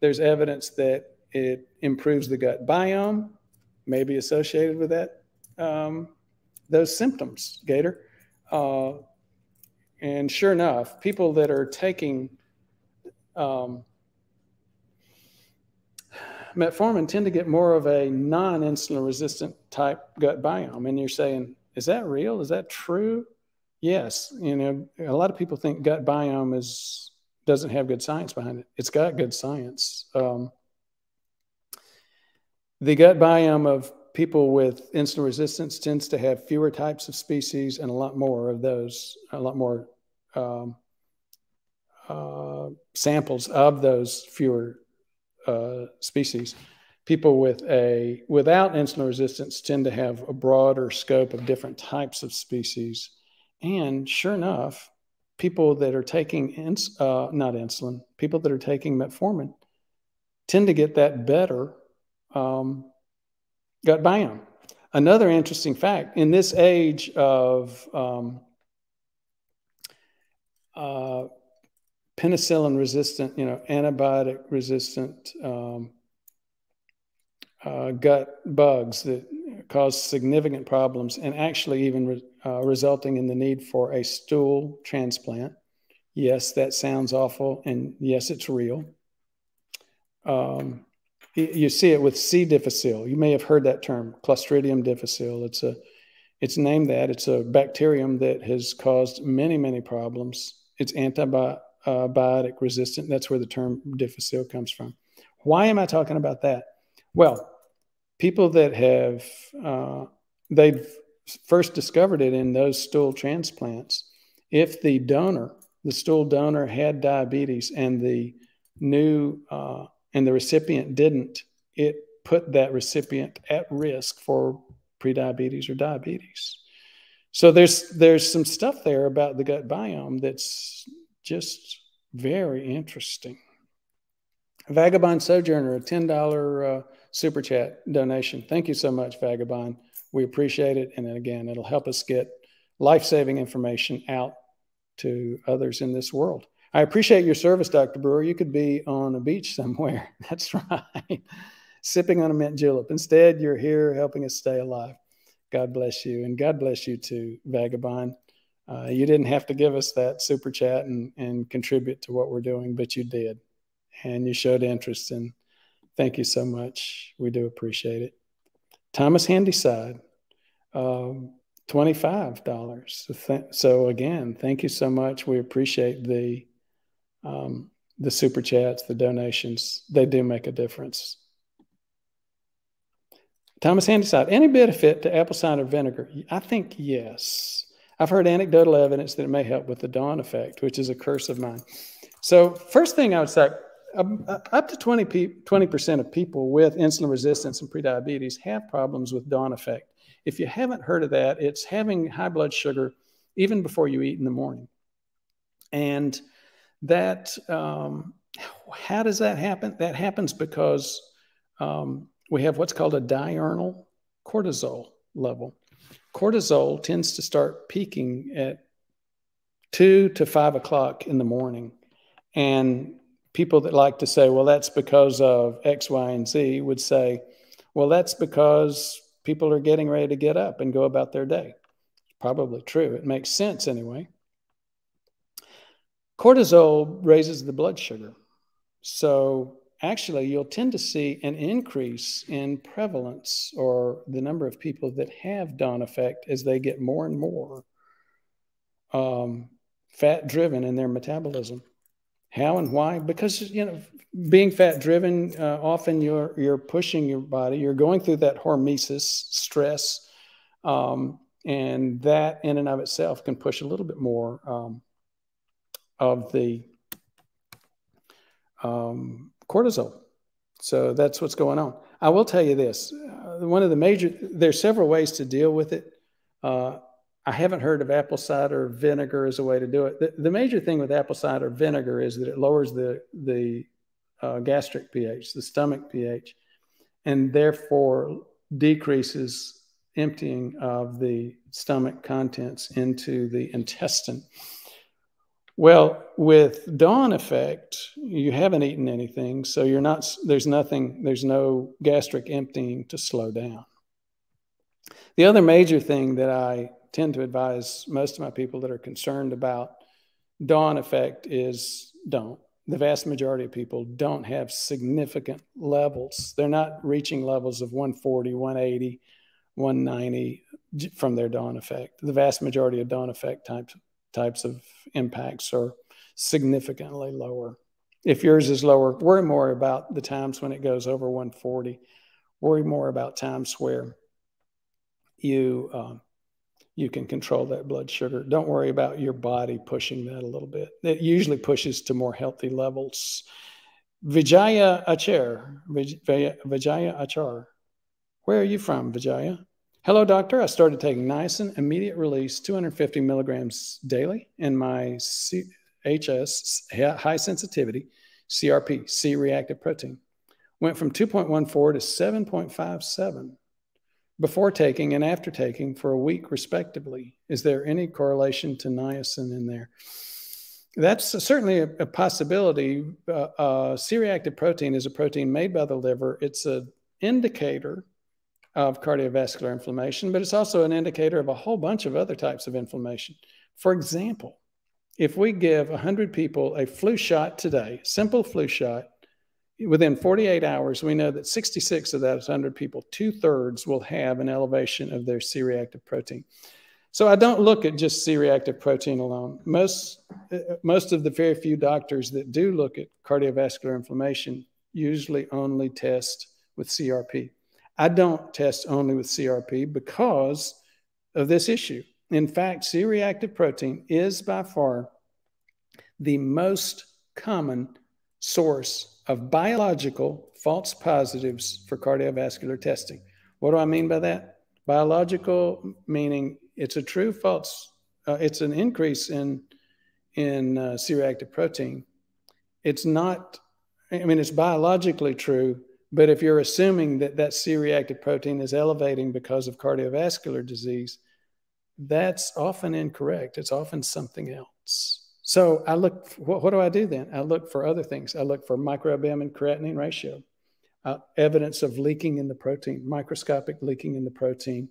there's evidence that it improves the gut biome, maybe associated with that um, those symptoms. Gator, uh, and sure enough, people that are taking um, metformin tend to get more of a non-insulin resistant type gut biome. And you're saying, is that real? Is that true? Yes. You know, a lot of people think gut biome is doesn't have good science behind it. It's got good science. Um, the gut biome of people with insulin resistance tends to have fewer types of species and a lot more of those, a lot more um, uh, samples of those fewer uh, species. People with a without insulin resistance tend to have a broader scope of different types of species, and sure enough, people that are taking ins, uh, not insulin, people that are taking metformin tend to get that better um, gut biome. Another interesting fact in this age of um, uh, penicillin resistant, you know, antibiotic resistant um, uh, gut bugs that cause significant problems and actually even re- uh, resulting in the need for a stool transplant. Yes, that sounds awful, and yes, it's real. Um, you see it with C. difficile. You may have heard that term, Clostridium difficile. It's a, it's named that. It's a bacterium that has caused many, many problems. It's antibiotic resistant. That's where the term difficile comes from. Why am I talking about that? Well, people that have uh, they've first discovered it in those stool transplants. If the donor, the stool donor, had diabetes and the new uh, and the recipient didn't, it put that recipient at risk for prediabetes or diabetes. So there's there's some stuff there about the gut biome that's just very interesting. Vagabond Sojourner, a ten dollar uh, super chat donation. Thank you so much, Vagabond. We appreciate it, and again, it'll help us get life saving information out to others in this world. I appreciate your service, Dr. Brewer. You could be on a beach somewhere. That's right. Sipping on a mint julep. Instead, you're here helping us stay alive. God bless you. And God bless you too, Vagabond. Uh, you didn't have to give us that super chat and, and contribute to what we're doing, but you did. And you showed interest. And thank you so much. We do appreciate it. Thomas Handyside. Um, $25. So, so, again, thank you so much. We appreciate the um, the super chats, the donations, they do make a difference. Thomas Handyside, any benefit to apple cider vinegar? I think yes. I've heard anecdotal evidence that it may help with the dawn effect, which is a curse of mine. So, first thing I would say, um, uh, up to 20 percent of people with insulin resistance and prediabetes have problems with dawn effect. If you haven't heard of that, it's having high blood sugar even before you eat in the morning. And that um, how does that happen? That happens because um, we have what's called a diurnal cortisol level. Cortisol tends to start peaking at two to five o'clock in the morning. And people that like to say, well, that's because of X, Y, and Z would say, well, that's because people are getting ready to get up and go about their day. Probably true. It makes sense anyway. Cortisol raises the blood sugar. So actually, you'll tend to see an increase in prevalence or the number of people that have dawn effect as they get more and more um, fat driven in their metabolism. How and why? Because you know, being fat driven, uh, often you're you're pushing your body. You're going through that hormesis stress, um, and that in and of itself can push a little bit more um, of the um, cortisol. So that's what's going on. I will tell you this: uh, one of the major there's several ways to deal with it. Uh, I haven't heard of apple cider vinegar as a way to do it. The, the, major thing with apple cider vinegar is that it lowers the the uh, gastric pH, the stomach pH, and therefore decreases emptying of the stomach contents into the intestine. Well, with dawn effect, you haven't eaten anything, so you're not. There's nothing. There's no gastric emptying to slow down. The other major thing that I tend to advise most of my people that are concerned about dawn effect is don't. The vast majority of people don't have significant levels. They're not reaching levels of 140, 180, 190 from their dawn effect. The vast majority of dawn effect types types of impacts are significantly lower. If yours is lower, worry more about the times when it goes over 140. Worry more about times where you um, you can control that blood sugar. Don't worry about your body pushing that a little bit. It usually pushes to more healthy levels. Vijaya Achar, Vijaya Achar. Where are you from, Vijaya? Hello, doctor. I started taking niacin, immediate release, 250 milligrams daily, and my HS, high sensitivity, CRP, C reactive protein. Went from 2.14 to 7.57 before taking and after taking for a week, respectively. Is there any correlation to niacin in there? that's certainly a, a possibility. Uh, uh, C-reactive protein is a protein made by the liver. It's an indicator of cardiovascular inflammation, but it's also an indicator of a whole bunch of other types of inflammation. For example, if we give 100 people a flu shot today, simple flu shot, within 48 hours, we know that 66 of those 100 people, two thirds, will have an elevation of their C reactive protein. So I don't look at just C-reactive protein alone. Most uh, most of the very few doctors that do look at cardiovascular inflammation usually only test with CRP. I don't test only with CRP because of this issue. In fact, C-reactive protein is by far the most common source of biological false positives for cardiovascular testing. What do I mean by that? Biological meaning it's a true false. Uh, it's an increase in in uh, C-reactive protein. It's not. I mean, it's biologically true, but if you're assuming that that C-reactive protein is elevating because of cardiovascular disease, that's often incorrect. It's often something else. So I look. What, what do I do then? I look for other things. I look for microalbumin creatinine ratio, uh, evidence of leaking in the protein, microscopic leaking in the protein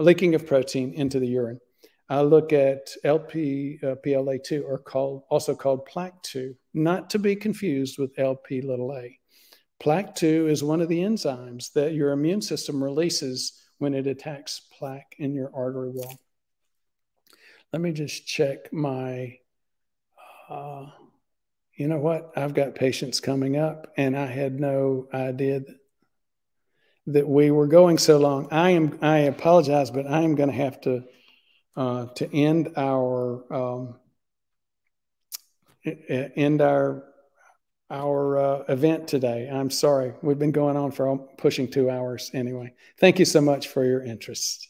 leaking of protein into the urine. I look at LP uh, PLA2, or called, also called plaque2, not to be confused with LP little a. Plaque2 is one of the enzymes that your immune system releases when it attacks plaque in your artery wall. Let me just check my, uh, you know what? I've got patients coming up, and I had no idea that that we were going so long. I am I apologize, but I am going to have to uh, to end our um, end our our uh, event today. I'm sorry. We've been going on for pushing two hours anyway. Thank you so much for your interest.